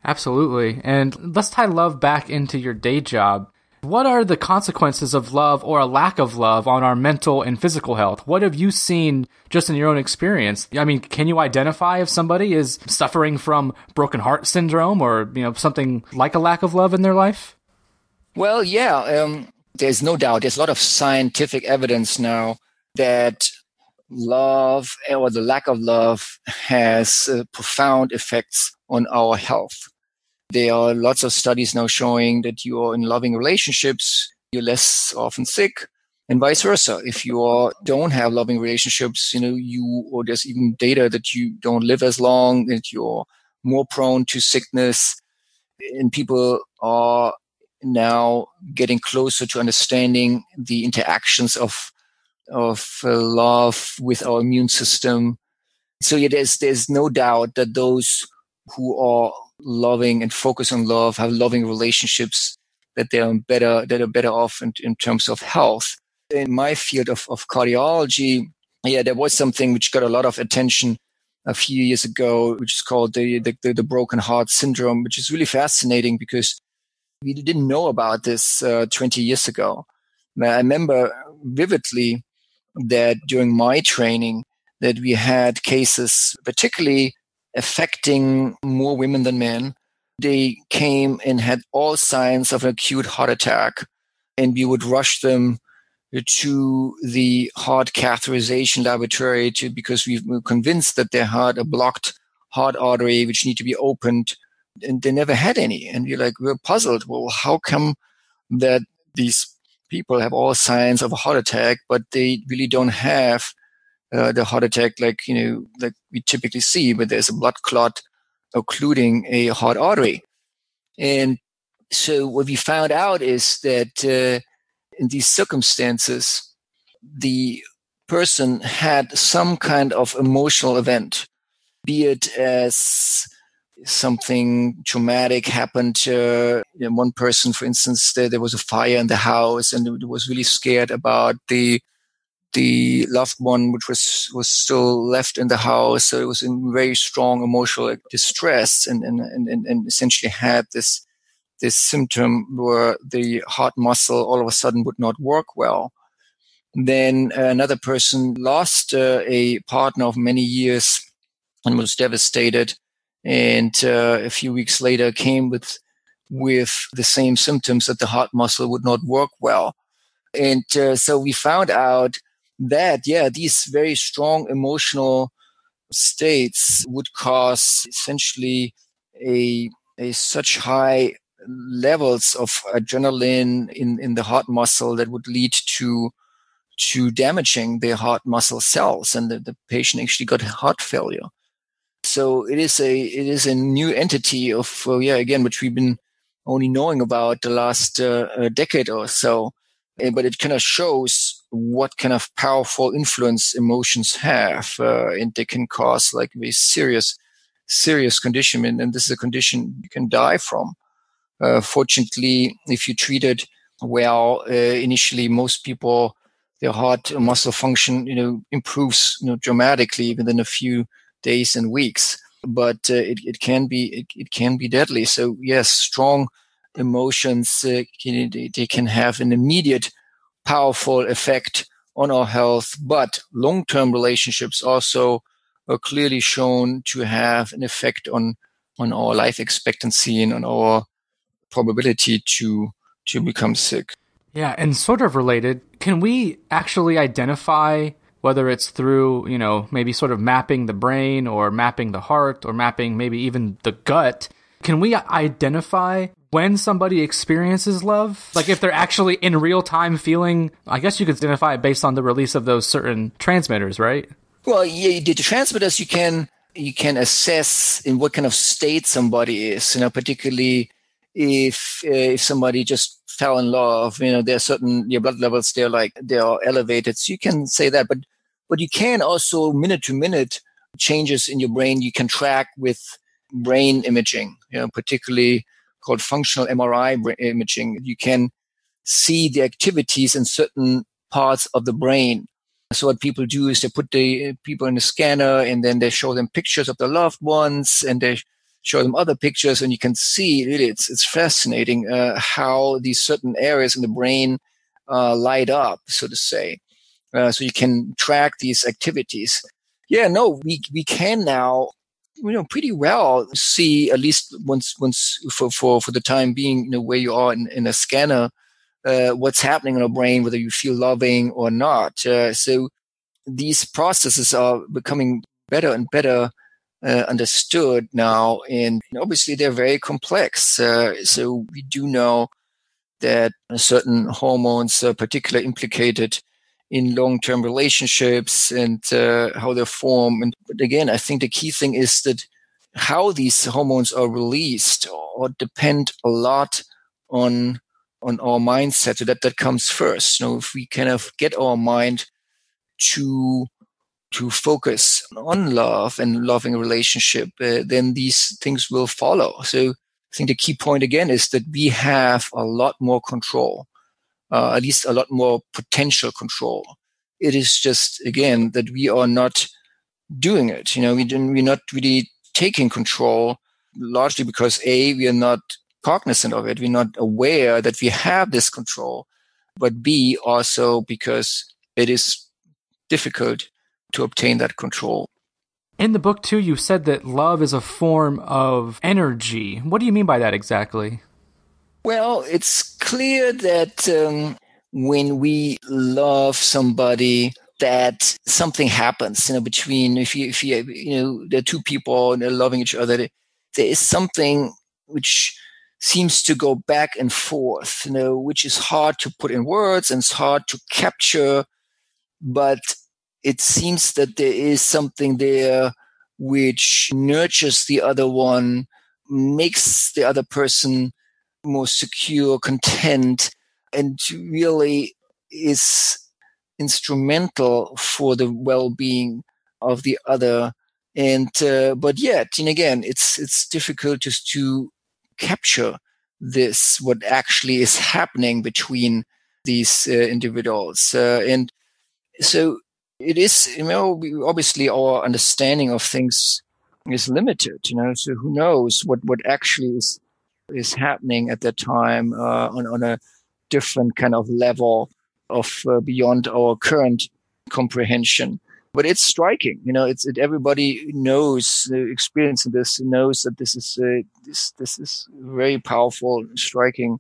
Absolutely. And let's tie love back into your day job. What are the consequences of love or a lack of love on our mental and physical health? What have you seen just in your own experience? I mean, can you identify if somebody is suffering from broken heart syndrome or, you know, something like a lack of love in their life? Well, yeah. Um, there's no doubt, there's a lot of scientific evidence now that love or the lack of love has uh, profound effects on our health. There are lots of studies now showing that you are in loving relationships, you're less often sick, and vice versa. If you are, don't have loving relationships, you know, you, or there's even data that you don't live as long, that you're more prone to sickness, and people are now getting closer to understanding the interactions of of uh, love with our immune system. So yeah, there's there's no doubt that those who are loving and focus on love have loving relationships that they are better that are better off in, in terms of health. In my field of, of cardiology, yeah, there was something which got a lot of attention a few years ago, which is called the, the, the broken heart syndrome, which is really fascinating because we didn't know about this uh, 20 years ago. I remember vividly that during my training that we had cases particularly affecting more women than men they came and had all signs of an acute heart attack, and we would rush them to the heart catheterization laboratory to because we were convinced that they had a blocked heart artery which need to be opened and they never had any. And we're like we're puzzled. Well how come that these people have all signs of a heart attack but they really don't have uh, the heart attack like you know like we typically see but there's a blood clot occluding a heart artery? And so what we found out is that uh, in these circumstances, the person had some kind of emotional event, be it as something traumatic happened to you know, one person, for instance, there, there was a fire in the house and was really scared about the the loved one which was was still left in the house so it was in very strong emotional distress and and and, and essentially had this this symptom where the heart muscle all of a sudden would not work well. Then another person lost uh, a partner of many years and was devastated. And uh, a few weeks later came with, with the same symptoms that the heart muscle would not work well. And uh, so we found out that, yeah, these very strong emotional states would cause essentially a, a such high levels of adrenaline in, in the heart muscle that would lead to to damaging the heart muscle cells and the, the patient actually got heart failure so it is a it is a new entity of uh, yeah again which we've been only knowing about the last uh, decade or so. Uh, but it kind of shows what kind of powerful influence emotions have uh, and they can cause like very serious serious condition. And, and this is a condition you can die from. Uh, fortunately, if you treat it well, uh, initially most people their heart muscle function you know improves you know dramatically within a few days and weeks. But uh, it, it can be it, it, can be deadly. So yes, strong emotions uh, can, they can have an immediate powerful effect on our health, but long-term relationships also are clearly shown to have an effect on on our life expectancy and on our probability to to become sick. Yeah, and sort of related, can we actually identify whether it's through, you know, maybe sort of mapping the brain or mapping the heart or mapping maybe even the gut? Can we identify when somebody experiences love? Like if they're actually in real time feeling, I guess you could identify it based on the release of those certain transmitters, right? Well, yeah, the transmitters you can you can assess in what kind of state somebody is, you know, particularly if uh, if somebody just fell in love, you know, there are certain your blood levels they're like they are elevated, so you can say that. But but you can also minute to minute changes in your brain you can track with brain imaging, you know, particularly called functional MRI imaging. You can see the activities in certain parts of the brain. So what people do is they put the people in a scanner and then they show them pictures of their loved ones and they show them other pictures and you can see really it's, it's fascinating uh, how these certain areas in the brain uh, light up, so to say. Uh, so you can track these activities. Yeah, no, we, we can now, you know, pretty well see at least once, once for, for, for the time being, you know, where you are in, in a scanner, uh, what's happening in our brain, whether you feel loving or not. Uh, so these processes are becoming better and better uh, understood now, and obviously they're very complex. Uh, so we do know that certain hormones are particularly implicated in long-term relationships and uh, how they form. And but again, I think the key thing is that how these hormones are released or depend a lot on on our mindset. So that that comes first. You know, if we kind of get our mind to to focus on love and loving a relationship, uh, then these things will follow. So I think the key point again is that we have a lot more control, uh, at least a lot more potential control. It is just again that we are not doing it. You know, we didn't, we're not really taking control, largely because a we are not cognizant of it. We're not aware that we have this control, but b also because it is difficult to obtain that control. In the book, too, you said that love is a form of energy. What do you mean by that exactly? Well, it's clear that um, when we love somebody, that something happens, you know, between if you if you you know the two people and they're loving each other, there is something which seems to go back and forth, you know, which is hard to put in words and it's hard to capture, but it seems that there is something there which nurtures the other one, makes the other person more secure, content, and really is instrumental for the well-being of the other. And uh, but yet and again it's it's difficult just to capture this what actually is happening between these uh, individuals. Uh, and so it is you know obviously our understanding of things is limited you know so who knows what what actually is is happening at that time uh, on on a different kind of level of uh, beyond our current comprehension. But it's striking, you know. It's it, everybody knows, uh, experiencing this knows that this is uh, this this is very powerful, striking,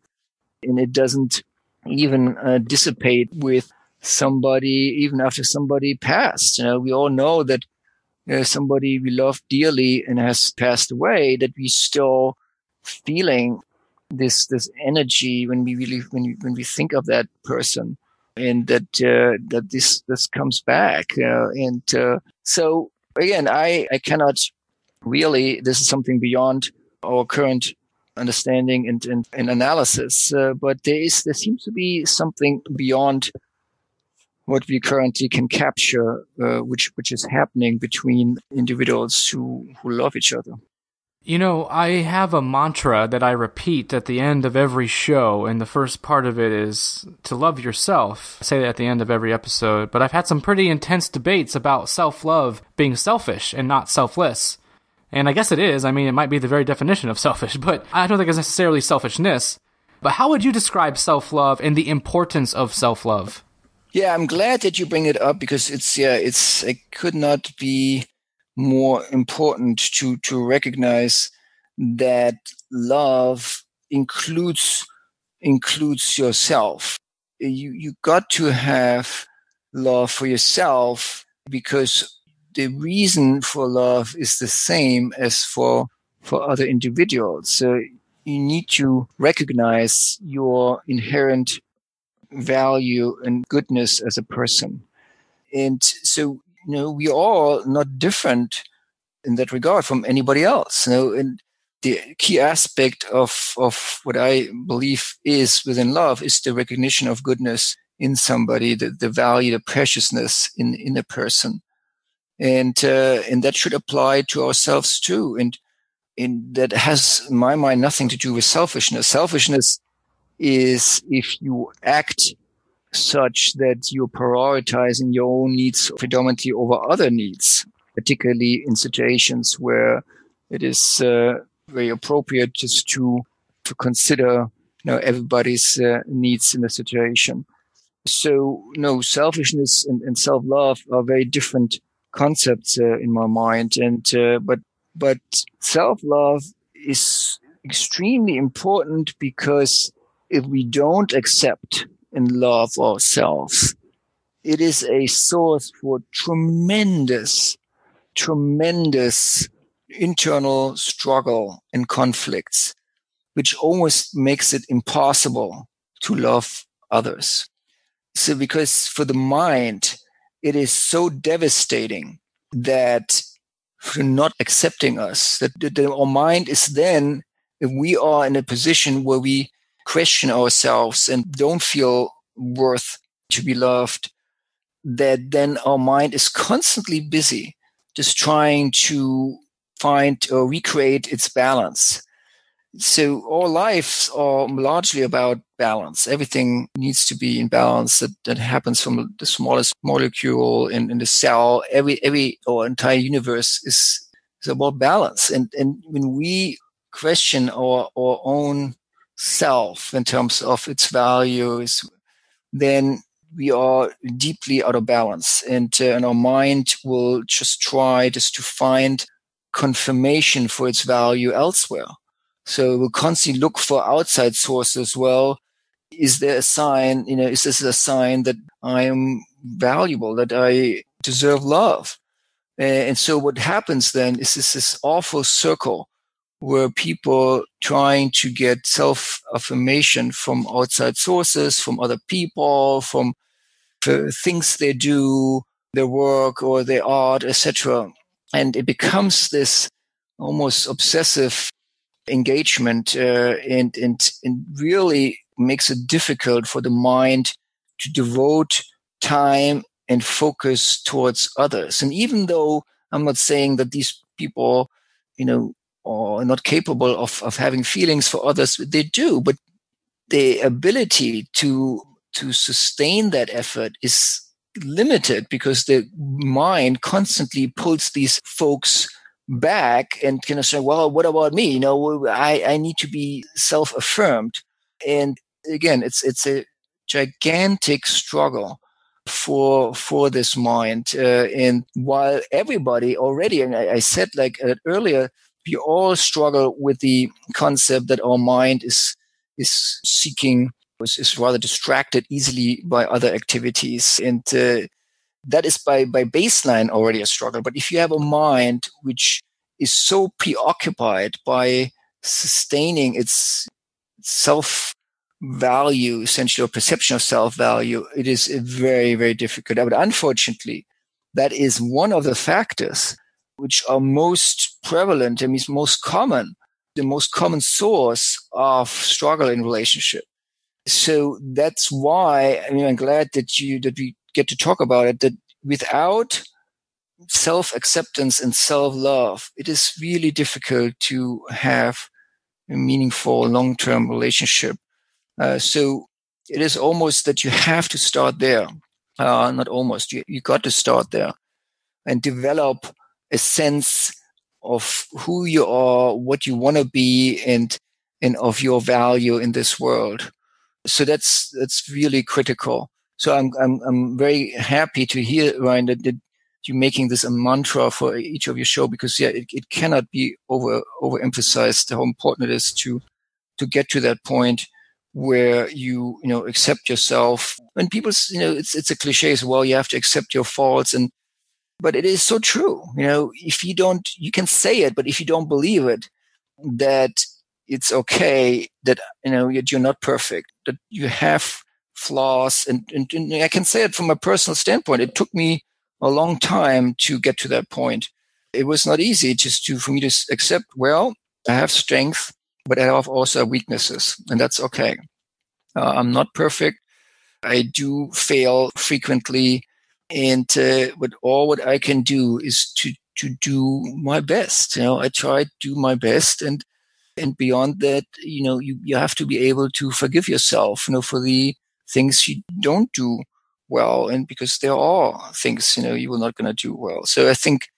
and it doesn't even uh, dissipate with somebody even after somebody passed. You know, we all know that uh, somebody we love dearly and has passed away, that we still feeling this this energy when we really when we, when we think of that person and that uh, that this this comes back uh, and uh, so again I I cannot really this is something beyond our current understanding and and, and analysis uh, but there is there seems to be something beyond what we currently can capture uh, which which is happening between individuals who who love each other you know, I have a mantra that I repeat at the end of every show, and the first part of it is to love yourself. I say that at the end of every episode, but I've had some pretty intense debates about self love being selfish and not selfless. And I guess it is. I mean, it might be the very definition of selfish, but I don't think it's necessarily selfishness. But how would you describe self love and the importance of self love? Yeah, I'm glad that you bring it up because it's, yeah, it's, it could not be more important to to recognize that love includes includes yourself. You you got to have love for yourself because the reason for love is the same as for for other individuals. So you need to recognize your inherent value and goodness as a person. And so you know, we are not different in that regard from anybody else. You know, and the key aspect of of what I believe is within love is the recognition of goodness in somebody, the, the value, the preciousness in in a person, and uh, and that should apply to ourselves too. And and that has, in my mind, nothing to do with selfishness. Selfishness is if you act such that you're prioritizing your own needs predominantly over other needs, particularly in situations where it is uh, very appropriate just to to consider you know everybody's uh, needs in the situation. So no, selfishness and, and self love are very different concepts uh, in my mind, and uh, but but self love is extremely important because if we don't accept and love ourselves. It is a source for tremendous, tremendous internal struggle and conflicts, which almost makes it impossible to love others. So, because for the mind, it is so devastating that for not accepting us, that, that our mind is then, if we are in a position where we question ourselves and don't feel worth to be loved, that then our mind is constantly busy just trying to find or recreate its balance. So our lives are largely about balance. Everything needs to be in balance. That, that happens from the smallest molecule in, in the cell. Every every or entire universe is is about balance. And and when we question our our own self in terms of its values, then we are deeply out of balance and, uh, and our mind will just try just to find confirmation for its value elsewhere. So we'll constantly look for outside sources. Well, is there a sign, you know, is this a sign that I am valuable, that I deserve love? And so what happens then is this, this awful circle where people trying to get self affirmation from outside sources, from other people, from the things they do, their work or their art, etc. And it becomes this almost obsessive engagement uh, and, and, and really makes it difficult for the mind to devote time and focus towards others. And even though I'm not saying that these people, you know, are not capable of, of having feelings for others, they do, but the ability to to sustain that effort is limited because the mind constantly pulls these folks back and kind of say, well, what about me? You know, I, I need to be self-affirmed. And again, it's, it's a gigantic struggle for, for this mind. Uh, and while everybody already, and I, I said like uh, earlier, we all struggle with the concept that our mind is, is seeking is, is rather distracted easily by other activities. And uh, that is by, by baseline already a struggle. But if you have a mind which is so preoccupied by sustaining its self value, essentially, or perception of self value, it is very, very difficult. But unfortunately, that is one of the factors which are most prevalent and is most common, the most common source of struggle in relationship. So that's why I mean I'm glad that you that we get to talk about it. That without self acceptance and self love, it is really difficult to have a meaningful long term relationship. Uh, so it is almost that you have to start there. Uh, not almost, you, you got to start there and develop a sense of who you are, what you want to be, and, and of your value in this world. So that's, that's really critical. So I'm, I'm, I'm very happy to hear, Ryan, that, that you're making this a mantra for each of your show because yeah, it, it cannot be over, overemphasized how important it is to, to get to that point where you, you know, accept yourself. And people, you know, it's, it's a cliche as well. You have to accept your faults and, but it is so true. You know, if you don't, you can say it, but if you don't believe it, that it's okay that, you know, you're not perfect, that you have flaws. And, and, and I can say it from a personal standpoint. It took me a long time to get to that point. It was not easy just to, for me to accept, well, I have strength, but I have also weaknesses and that's okay. Uh, I'm not perfect. I do fail frequently. And, uh, but all what I can do is to, to do my best. You know, I try to do my best and, and beyond that, you know, you, you have to be able to forgive yourself, you know, for the things you don't do well. And because there are things, you know, you are not going to do well. So I think,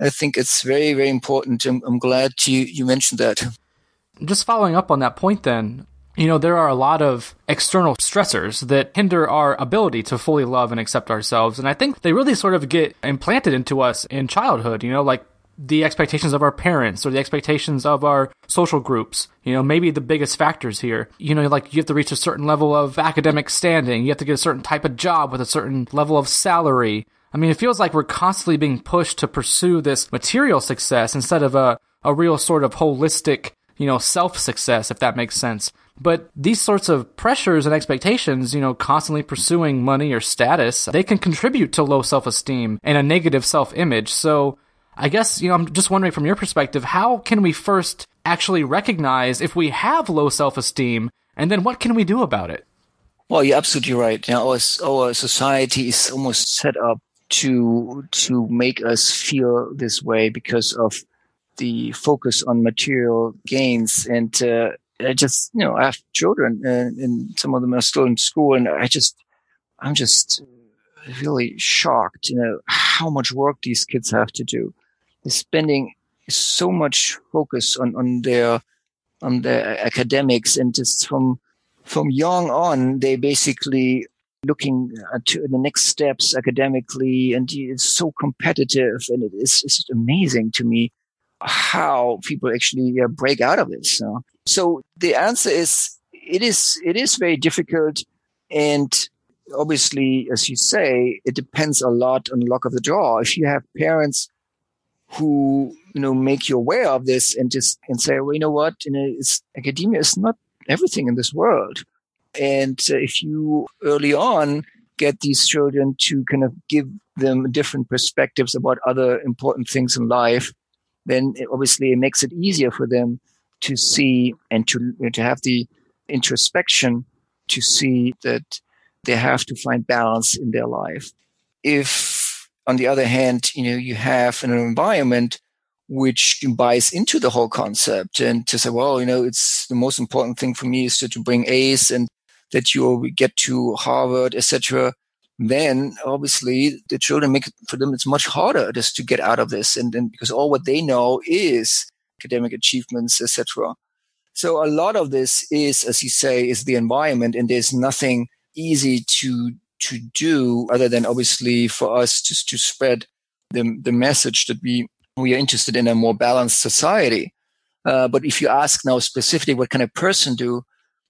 I think it's very, very important. I'm, I'm glad you, you mentioned that. Just following up on that point then, you know, there are a lot of external stressors that hinder our ability to fully love and accept ourselves. And I think they really sort of get implanted into us in childhood, you know, like the expectations of our parents or the expectations of our social groups. You know, maybe the biggest factors here. You know, like you have to reach a certain level of academic standing, you have to get a certain type of job with a certain level of salary. I mean, it feels like we're constantly being pushed to pursue this material success instead of a, a real sort of holistic, you know, self success, if that makes sense. But these sorts of pressures and expectations, you know, constantly pursuing money or status, they can contribute to low self esteem and a negative self image. So, I guess, you know, I'm just wondering from your perspective, how can we first actually recognize if we have low self esteem and then what can we do about it? Well, you're absolutely right. You know, our, our society is almost set up to to make us feel this way because of the focus on material gains. And uh, I just, you know, I have children, and, and some of them are still in school, and I just, I'm just really shocked, you know, how much work these kids have to do. Is spending so much focus on, on their on their academics and just from from young on they basically looking to the next steps academically, and it's so competitive, and it is it's amazing to me how people actually uh, break out of this. So, so the answer is it is it is very difficult, and obviously, as you say, it depends a lot on the luck of the draw. If you have parents who you know make you aware of this and just and say, well, you know what, you know, academia is not everything in this world, and uh, if you early on get these children to kind of give them different perspectives about other important things in life, then it obviously it makes it easier for them to see and to to have the introspection to see that they have to find balance in their life. If, on the other hand, you know, you have an environment which buys into the whole concept and to say, well, you know, it's the most important thing for me is to, to bring A's and that you get to Harvard, etc. Then obviously the children make it for them it's much harder just to get out of this, and, then because all what they know is academic achievements, etc. So a lot of this is, as you say, is the environment, and there's nothing easy to to do other than obviously for us just to spread the the message that we we are interested in a more balanced society. Uh, but if you ask now specifically, what can a person do?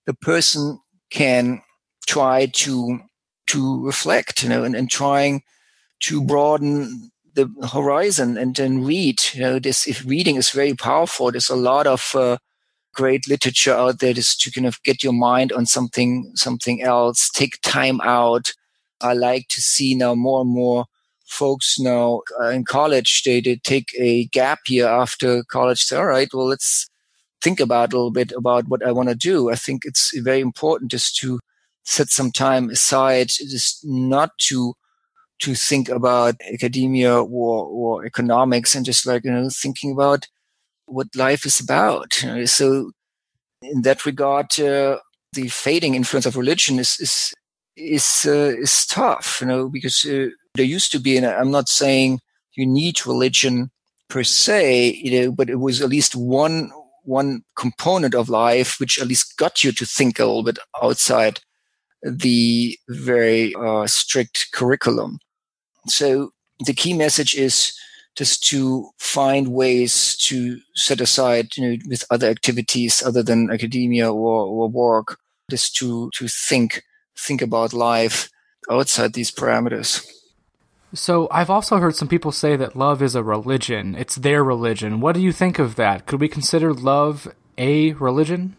The person can try to to reflect, you know, and, and trying to broaden the horizon and then read. You know, this if reading is very powerful. There's a lot of uh, great literature out there just to kind of get your mind on something something else take time out i like to see now more and more folks now uh, in college they, they take a gap year after college say all right well let's think about a little bit about what i want to do i think it's very important just to set some time aside just not to to think about academia or, or economics and just like you know thinking about what life is about. So, in that regard, uh, the fading influence of religion is is is uh, is tough. You know, because uh, there used to be, and I'm not saying you need religion per se, you know, but it was at least one one component of life which at least got you to think a little bit outside the very uh, strict curriculum. So the key message is just to find ways to set aside, you know, with other activities other than academia or, or work, just to, to think, think about life outside these parameters. So I've also heard some people say that love is a religion. It's their religion. What do you think of that? Could we consider love a religion?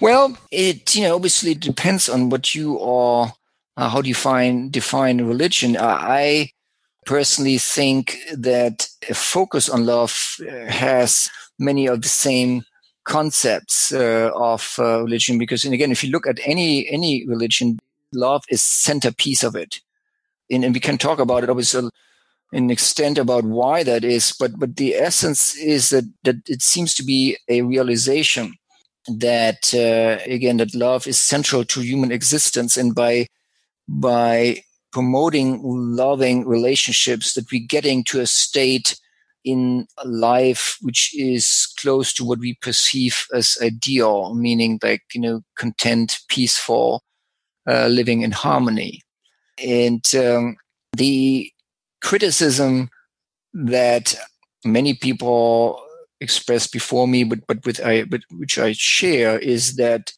Well, it you know obviously depends on what you are. Uh, how do you find define religion? Uh, I personally think that a focus on love uh, has many of the same concepts uh, of uh, religion because and again if you look at any any religion love is centerpiece of it and, and we can talk about it obviously in extent about why that is but but the essence is that that it seems to be a realization that uh, again that love is central to human existence and by by promoting loving relationships that we're getting to a state in life which is close to what we perceive as ideal, meaning like, you know, content, peaceful, uh, living in harmony. And um, the criticism that many people expressed before me, but but with I but which I share is that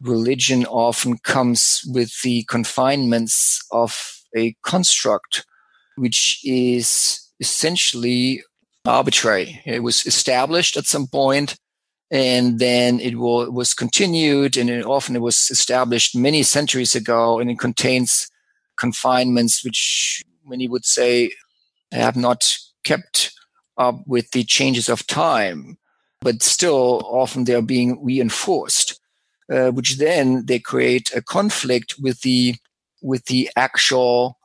religion often comes with the confinements of a construct which is essentially arbitrary. It was established at some point and then it was continued and it often it was established many centuries ago and it contains confinements which many would say have not kept up with the changes of time but still often they are being reinforced uh, which then they create a conflict with the with the actual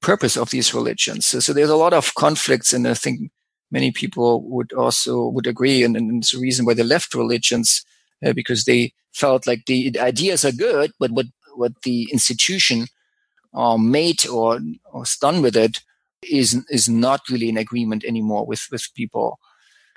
purpose of these religions. So, so there's a lot of conflicts, and I think many people would also would agree, and, and it's a reason why they left religions uh, because they felt like the, ideas are good, but what what the institution uh, made or or done with it is is not really in agreement anymore with with people.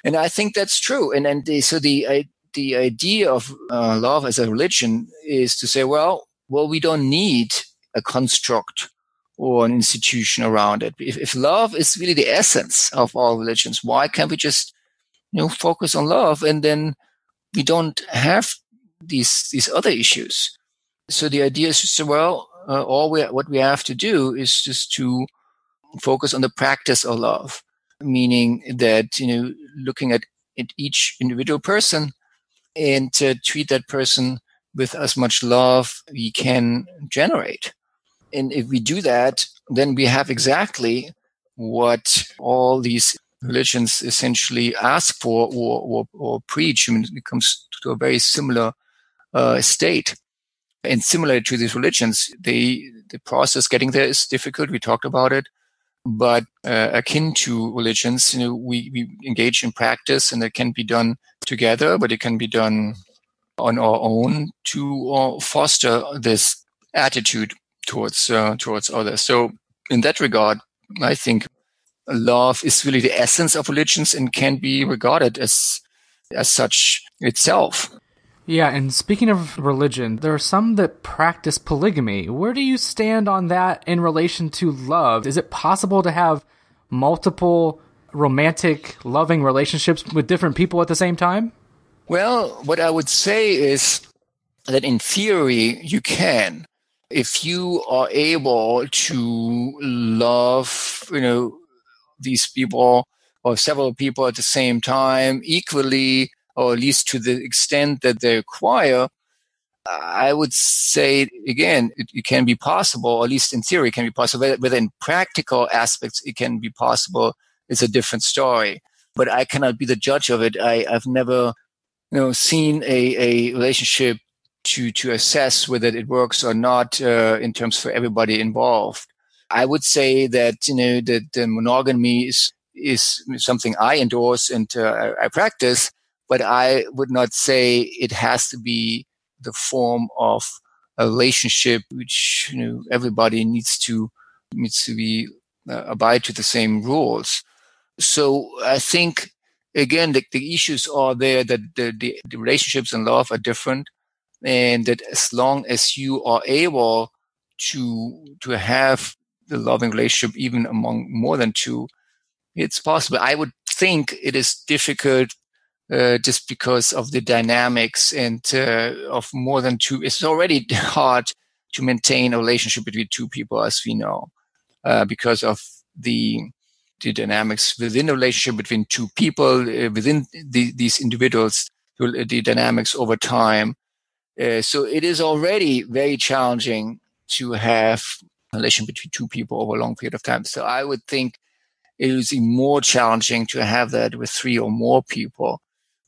And I think that's true. And and the, so the I, the idea of uh, love as a religion is to say, well, well, we don't need a construct or an institution around it. If, if love is really the essence of all religions, why can't we just, you know, focus on love and then we don't have these these other issues? So the idea is just well, uh, all we what we have to do is just to focus on the practice of love, meaning that you know, looking at, at each individual person and to treat that person with as much love we can generate. And if we do that, then we have exactly what all these religions essentially ask for or, or, or preach. I mean, it comes to a very similar uh, state. And similar to these religions, they, the process getting there is difficult. We talked about it. But uh, akin to religions, you know, we, we engage in practice and it can be done together, but it can be done on our own to uh, foster this attitude towards uh, towards others. So in that regard, I think love is really the essence of religions and can be regarded as as such itself. Yeah, and speaking of religion, there are some that practice polygamy. Where do you stand on that in relation to love? Is it possible to have multiple romantic, loving relationships with different people at the same time? Well, what I would say is that in theory, you can. If you are able to love, you know, these people or several people at the same time equally, or at least to the extent that they require, I would say again, it, it, can be possible, or at least in theory, it can be possible. Within practical aspects, it can be possible. It's a different story. But I cannot be the judge of it. I, I've never, you know, seen a, a relationship to to assess whether it works or not uh, in terms for everybody involved. I would say that you know that monogamy is is something I endorse and uh, I practice, but I would not say it has to be the form of a relationship which you know everybody needs to needs to be uh, abide to the same rules. So I think again the, the issues are there that the, the, the relationships in love are different, and that as long as you are able to to have the loving relationship even among more than two, it's possible. I would think it is difficult uh, just because of the dynamics and uh, of more than two. It's already hard to maintain a relationship between two people, as we know, uh, because of the the dynamics within a relationship between two people, uh, within the, these individuals, the dynamics over time. Uh, so it is already very challenging to have a relation between two people over a long period of time. So I would think it is more challenging to have that with three or more people.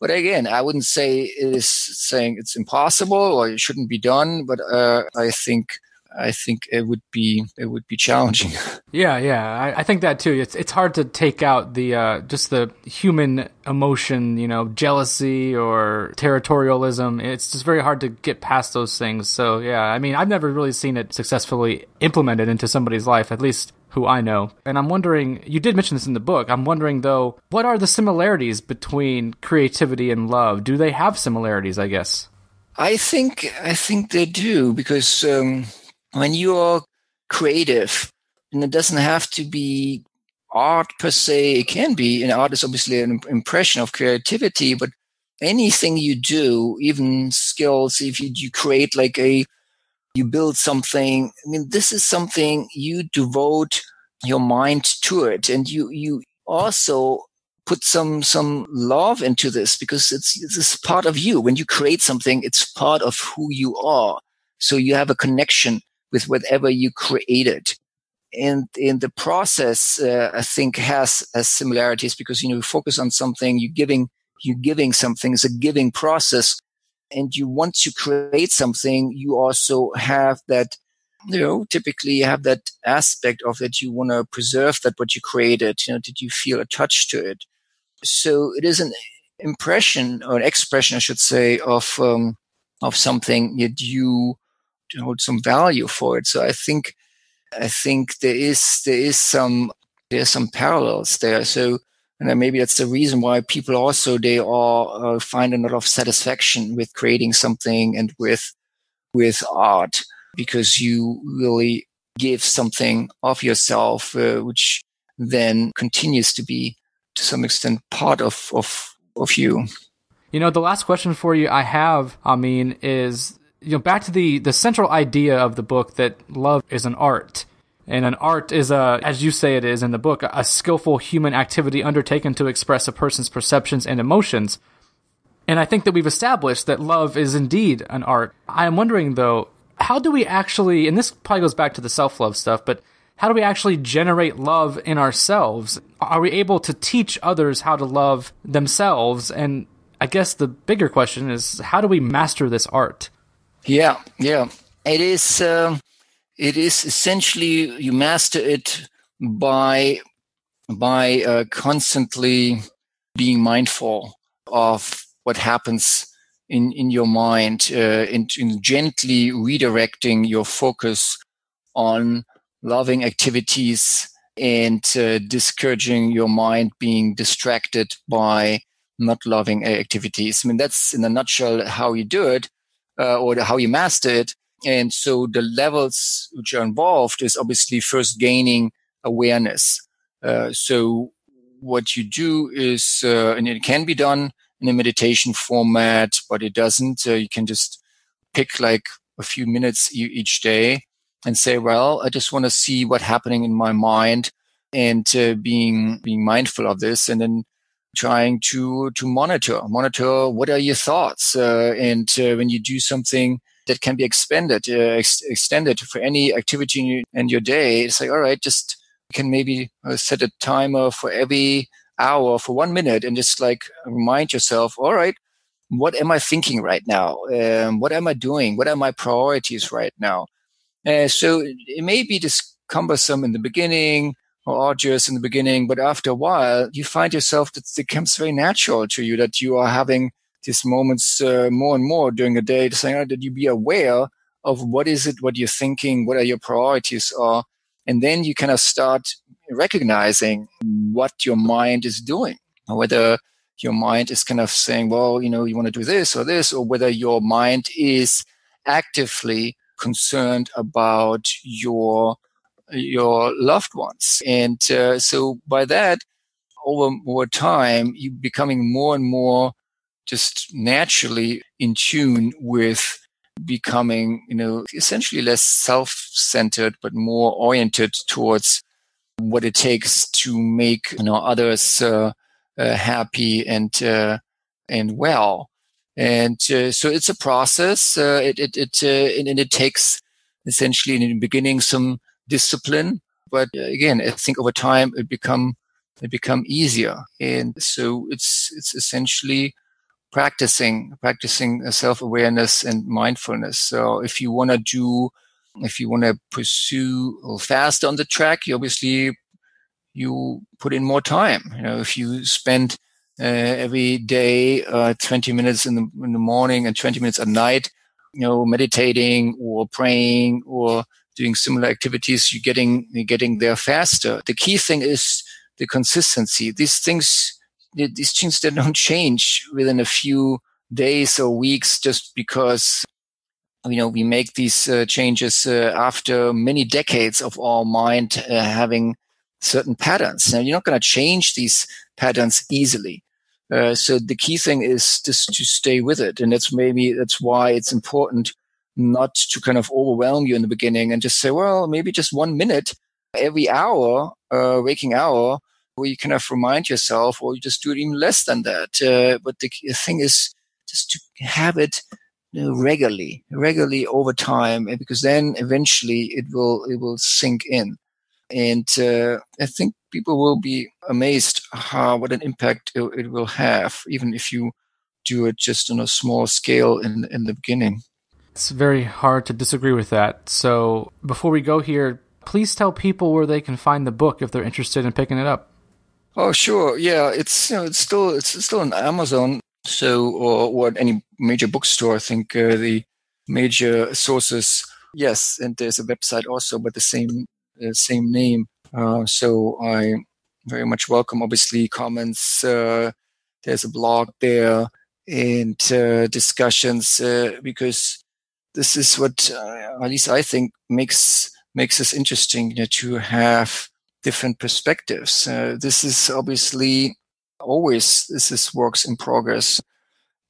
But again, I wouldn't say it is saying it's impossible or it shouldn't be done. But uh, I think I think it would be it would be challenging. Yeah, yeah, I, I, think that too. It's it's hard to take out the uh, just the human emotion, you know, jealousy or territorialism. It's just very hard to get past those things. So yeah, I mean, I've never really seen it successfully implemented into somebody's life, at least who I know. And I'm wondering, you did mention this in the book. I'm wondering though, what are the similarities between creativity and love? Do they have similarities? I guess. I think I think they do because. Um when you are creative, and it doesn't have to be art per se, it can be, and art is obviously an impression of creativity, but anything you do, even skills, if you, you create like a, you build something, I mean, this is something you devote your mind to it. And you, you also put some, some love into this because it's, it's part of you. When you create something, it's part of who you are. So you have a connection with whatever you created. And in the process, uh, I think has, has similarities because, you know, you focus on something, you're giving, you're giving something. It's a giving process. And you, want to create something, you also have that, you know, typically you have that aspect of that you want to preserve that what you created. You know, did you feel attached to it? So it is an impression or an expression, I should say, of, um, of something that you hold some value for it. So I think I think there is there is some there's some parallels there. So and maybe that's the reason why people also they are uh, find a lot of satisfaction with creating something and with with art. because you really give something of yourself, uh, which then continues to be to some extent part of, of, of you. You know, the last question for you I have, I mean, is you know back to the the central idea of the book that love is an art. And an art is a, as you say it is in the book, a skillful human activity undertaken to express a person's perceptions and emotions. And I think that we've established that love is indeed an art. I am wondering though, how do we actually, and this probably goes back to the self love stuff, but how do we actually generate love in ourselves? Are we able to teach others how to love themselves? And I guess the bigger question is, how do we master this art? Yeah, yeah, it is. Um, it is essentially you master it by by uh, constantly being mindful of what happens in, in your mind, uh, in gently redirecting your focus on loving activities and uh, discouraging your mind being distracted by not loving activities. I mean, that's in a nutshell how you do it uh, or how you master it. And so the levels which are involved is obviously first gaining awareness. Uh, so what you do is, uh, and it can be done in a meditation format, but it doesn't. Uh, you can just pick like a few minutes each day and say, well, I just want to see what's happening in my mind and uh, being, being mindful of this and then trying to, to monitor, monitor what are your thoughts. Uh, and uh, when you do something that can be expanded, uh, ex- extended for any activity in your, in your day, it's like, all right, just can maybe uh, set a timer for every hour for one minute and just like remind yourself, all right, what am I thinking right now? Um, what am I doing? What are my priorities right now? Uh, so it may be just cumbersome in the beginning or arduous in the beginning, but after a while, you find yourself that it becomes very natural to you that you are having these moments uh, more and more during the day, saying oh, that you be aware of what is it, what you're thinking, what are your priorities are, and then you kind of start recognizing what your mind is doing, whether your mind is kind of saying, well, you know, you want to do this or this, or whether your mind is actively concerned about your your loved ones. And uh, so by that, over more time, you becoming more and more just naturally in tune with becoming, you know, essentially less self-centered, but more oriented towards what it takes to make you know others uh, uh, happy and uh, and well. And uh, so it's a process. Uh, it it it uh, and, and, it takes essentially in the beginning some discipline, but again, I think over time it become it become easier. And so it's it's essentially practicing practicing self awareness and mindfulness. So if you want to do if you want to pursue fast on the track, you obviously you put in more time. You know, if you spend uh, every day uh, 20 minutes in the in the morning and 20 minutes at night, you know, meditating or praying or doing similar activities, you're getting you're getting there faster. The key thing is the consistency. These things, these things, they don't change within a few days or weeks just because you know, we make these uh, changes uh, after many decades of our mind uh, having certain patterns. Now, you're not going to change these patterns easily. Uh, so the key thing is just to stay with it. And that's maybe, that's why it's important not to kind of overwhelm you in the beginning and just say, well, maybe just one minute every hour, uh, waking hour, where you kind of remind yourself, or you just do it even less than that. Uh, but the thing is just to have it regularly, regularly over time, because then eventually it will it will sink in, and uh, I think people will be amazed how what an impact it, it, will have, even if you do it just on a small scale in in the beginning. It's very hard to disagree with that. So before we go here, please tell people where they can find the book if they're interested in picking it up. Oh, sure. Yeah, it's you know, it's still it's still on Amazon. So, or, or any major bookstore, I think uh, the major sources, yes, and there's a website also with the same uh, same name. Uh, so I very much welcome, obviously, comments. Uh, there's a blog there and uh, discussions uh, because this is what, uh, at least I think, makes makes us interesting you know, to have different perspectives. Uh, this is obviously always this is works in progress.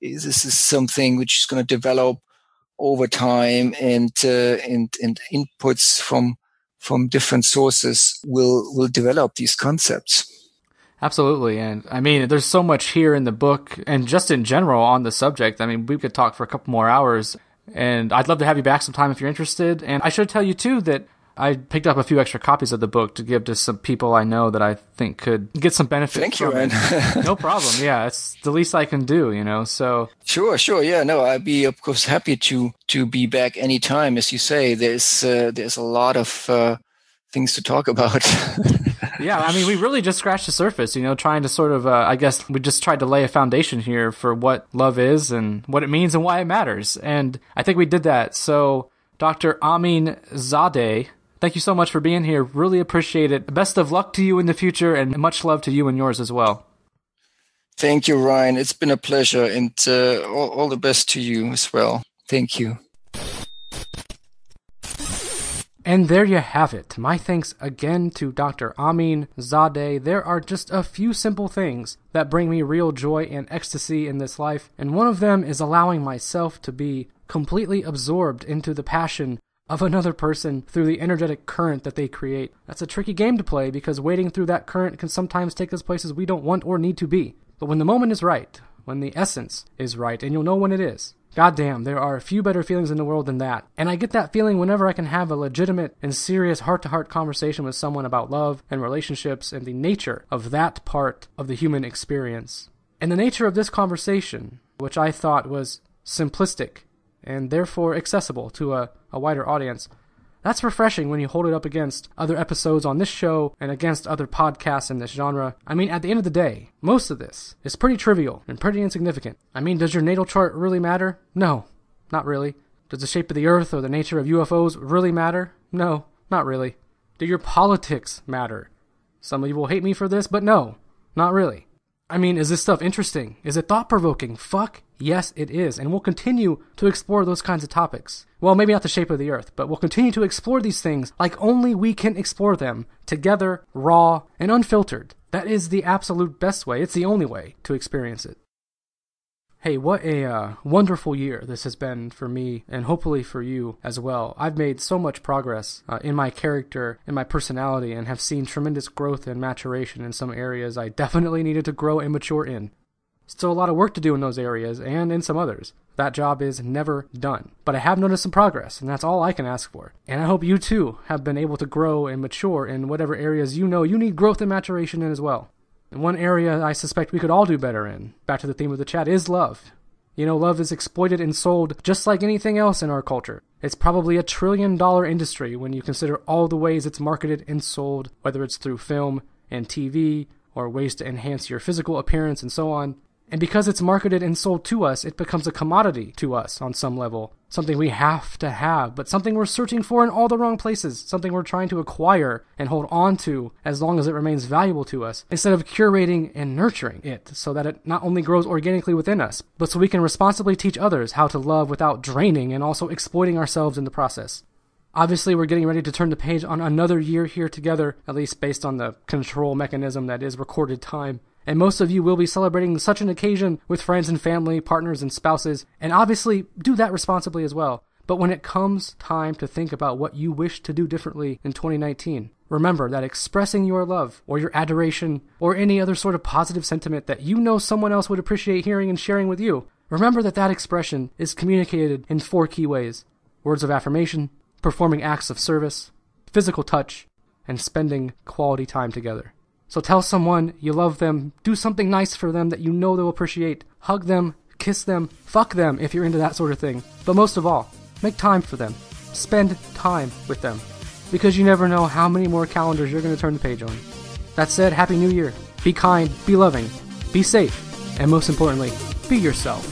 This is something which is going to develop over time, and uh, and and inputs from from different sources will will develop these concepts. Absolutely. And I mean, there's so much here in the book and just in general on the subject. I mean, we could talk for a couple more hours. And I'd love to have you back sometime if you're interested. And I should tell you, too, that I picked up a few extra copies of the book to give to some people I know that I think could get some benefit. Thank you, man. no problem. Yeah, it's the least I can do, you know. So sure, sure. Yeah, no, I'd be of course happy to to be back anytime. As you say, there's uh, there's a lot of uh, things to talk about. yeah, I mean, we really just scratched the surface, you know, trying to sort of, uh, I guess we just tried to lay a foundation here for what love is and what it means and why it matters. And I think we did that. So, Dr. Armin Zadeh, thank you so much for being here. Really appreciate it. Best of luck to you in the future and much love to you and yours as well. Thank you, Ryan. It's been a pleasure and uh, all, all the best to you as well. Thank you. And there you have it. My thanks again to Dr. Armin Zadeh. There are just a few simple things that bring me real joy and ecstasy in this life, and one of them is allowing myself to be completely absorbed into the passion of another person through the energetic current that they create. That's a tricky game to play because wading through that current can sometimes take us places we don't want or need to be. But when the moment is right, when the essence is right, and you'll know when it is, Goddamn, there are a few better feelings in the world than that. And I get that feeling whenever I can have a legitimate and serious heart to heart conversation with someone about love and relationships and the nature of that part of the human experience. And the nature of this conversation, which I thought was simplistic and therefore accessible to a, a wider audience, that's refreshing when you hold it up against other episodes on this show and against other podcasts in this genre. I mean, at the end of the day, most of this is pretty trivial and pretty insignificant. I mean, does your natal chart really matter? No, not really. Does the shape of the earth or the nature of UFOs really matter? No, not really. Do your politics matter? Some of you will hate me for this, but no, not really. I mean, is this stuff interesting? Is it thought provoking? Fuck yes, it is. And we'll continue to explore those kinds of topics. Well, maybe not the shape of the earth, but we'll continue to explore these things like only we can explore them together, raw, and unfiltered. That is the absolute best way. It's the only way to experience it. Hey, what a uh, wonderful year this has been for me, and hopefully for you as well. I've made so much progress uh, in my character, in my personality, and have seen tremendous growth and maturation in some areas I definitely needed to grow and mature in. Still a lot of work to do in those areas and in some others. That job is never done. But I have noticed some progress, and that's all I can ask for. And I hope you too have been able to grow and mature in whatever areas you know you need growth and maturation in as well. And one area I suspect we could all do better in, back to the theme of the chat, is love. You know, love is exploited and sold just like anything else in our culture. It's probably a trillion dollar industry when you consider all the ways it's marketed and sold, whether it's through film and TV or ways to enhance your physical appearance and so on. And because it's marketed and sold to us, it becomes a commodity to us on some level. Something we have to have, but something we're searching for in all the wrong places. Something we're trying to acquire and hold on to as long as it remains valuable to us, instead of curating and nurturing it so that it not only grows organically within us, but so we can responsibly teach others how to love without draining and also exploiting ourselves in the process. Obviously, we're getting ready to turn the page on another year here together, at least based on the control mechanism that is recorded time and most of you will be celebrating such an occasion with friends and family, partners and spouses, and obviously do that responsibly as well. But when it comes time to think about what you wish to do differently in 2019, remember that expressing your love or your adoration or any other sort of positive sentiment that you know someone else would appreciate hearing and sharing with you, remember that that expression is communicated in four key ways words of affirmation, performing acts of service, physical touch, and spending quality time together. So tell someone you love them, do something nice for them that you know they'll appreciate. Hug them, kiss them, fuck them if you're into that sort of thing. But most of all, make time for them. Spend time with them. Because you never know how many more calendars you're going to turn the page on. That said, Happy New Year. Be kind, be loving, be safe, and most importantly, be yourself.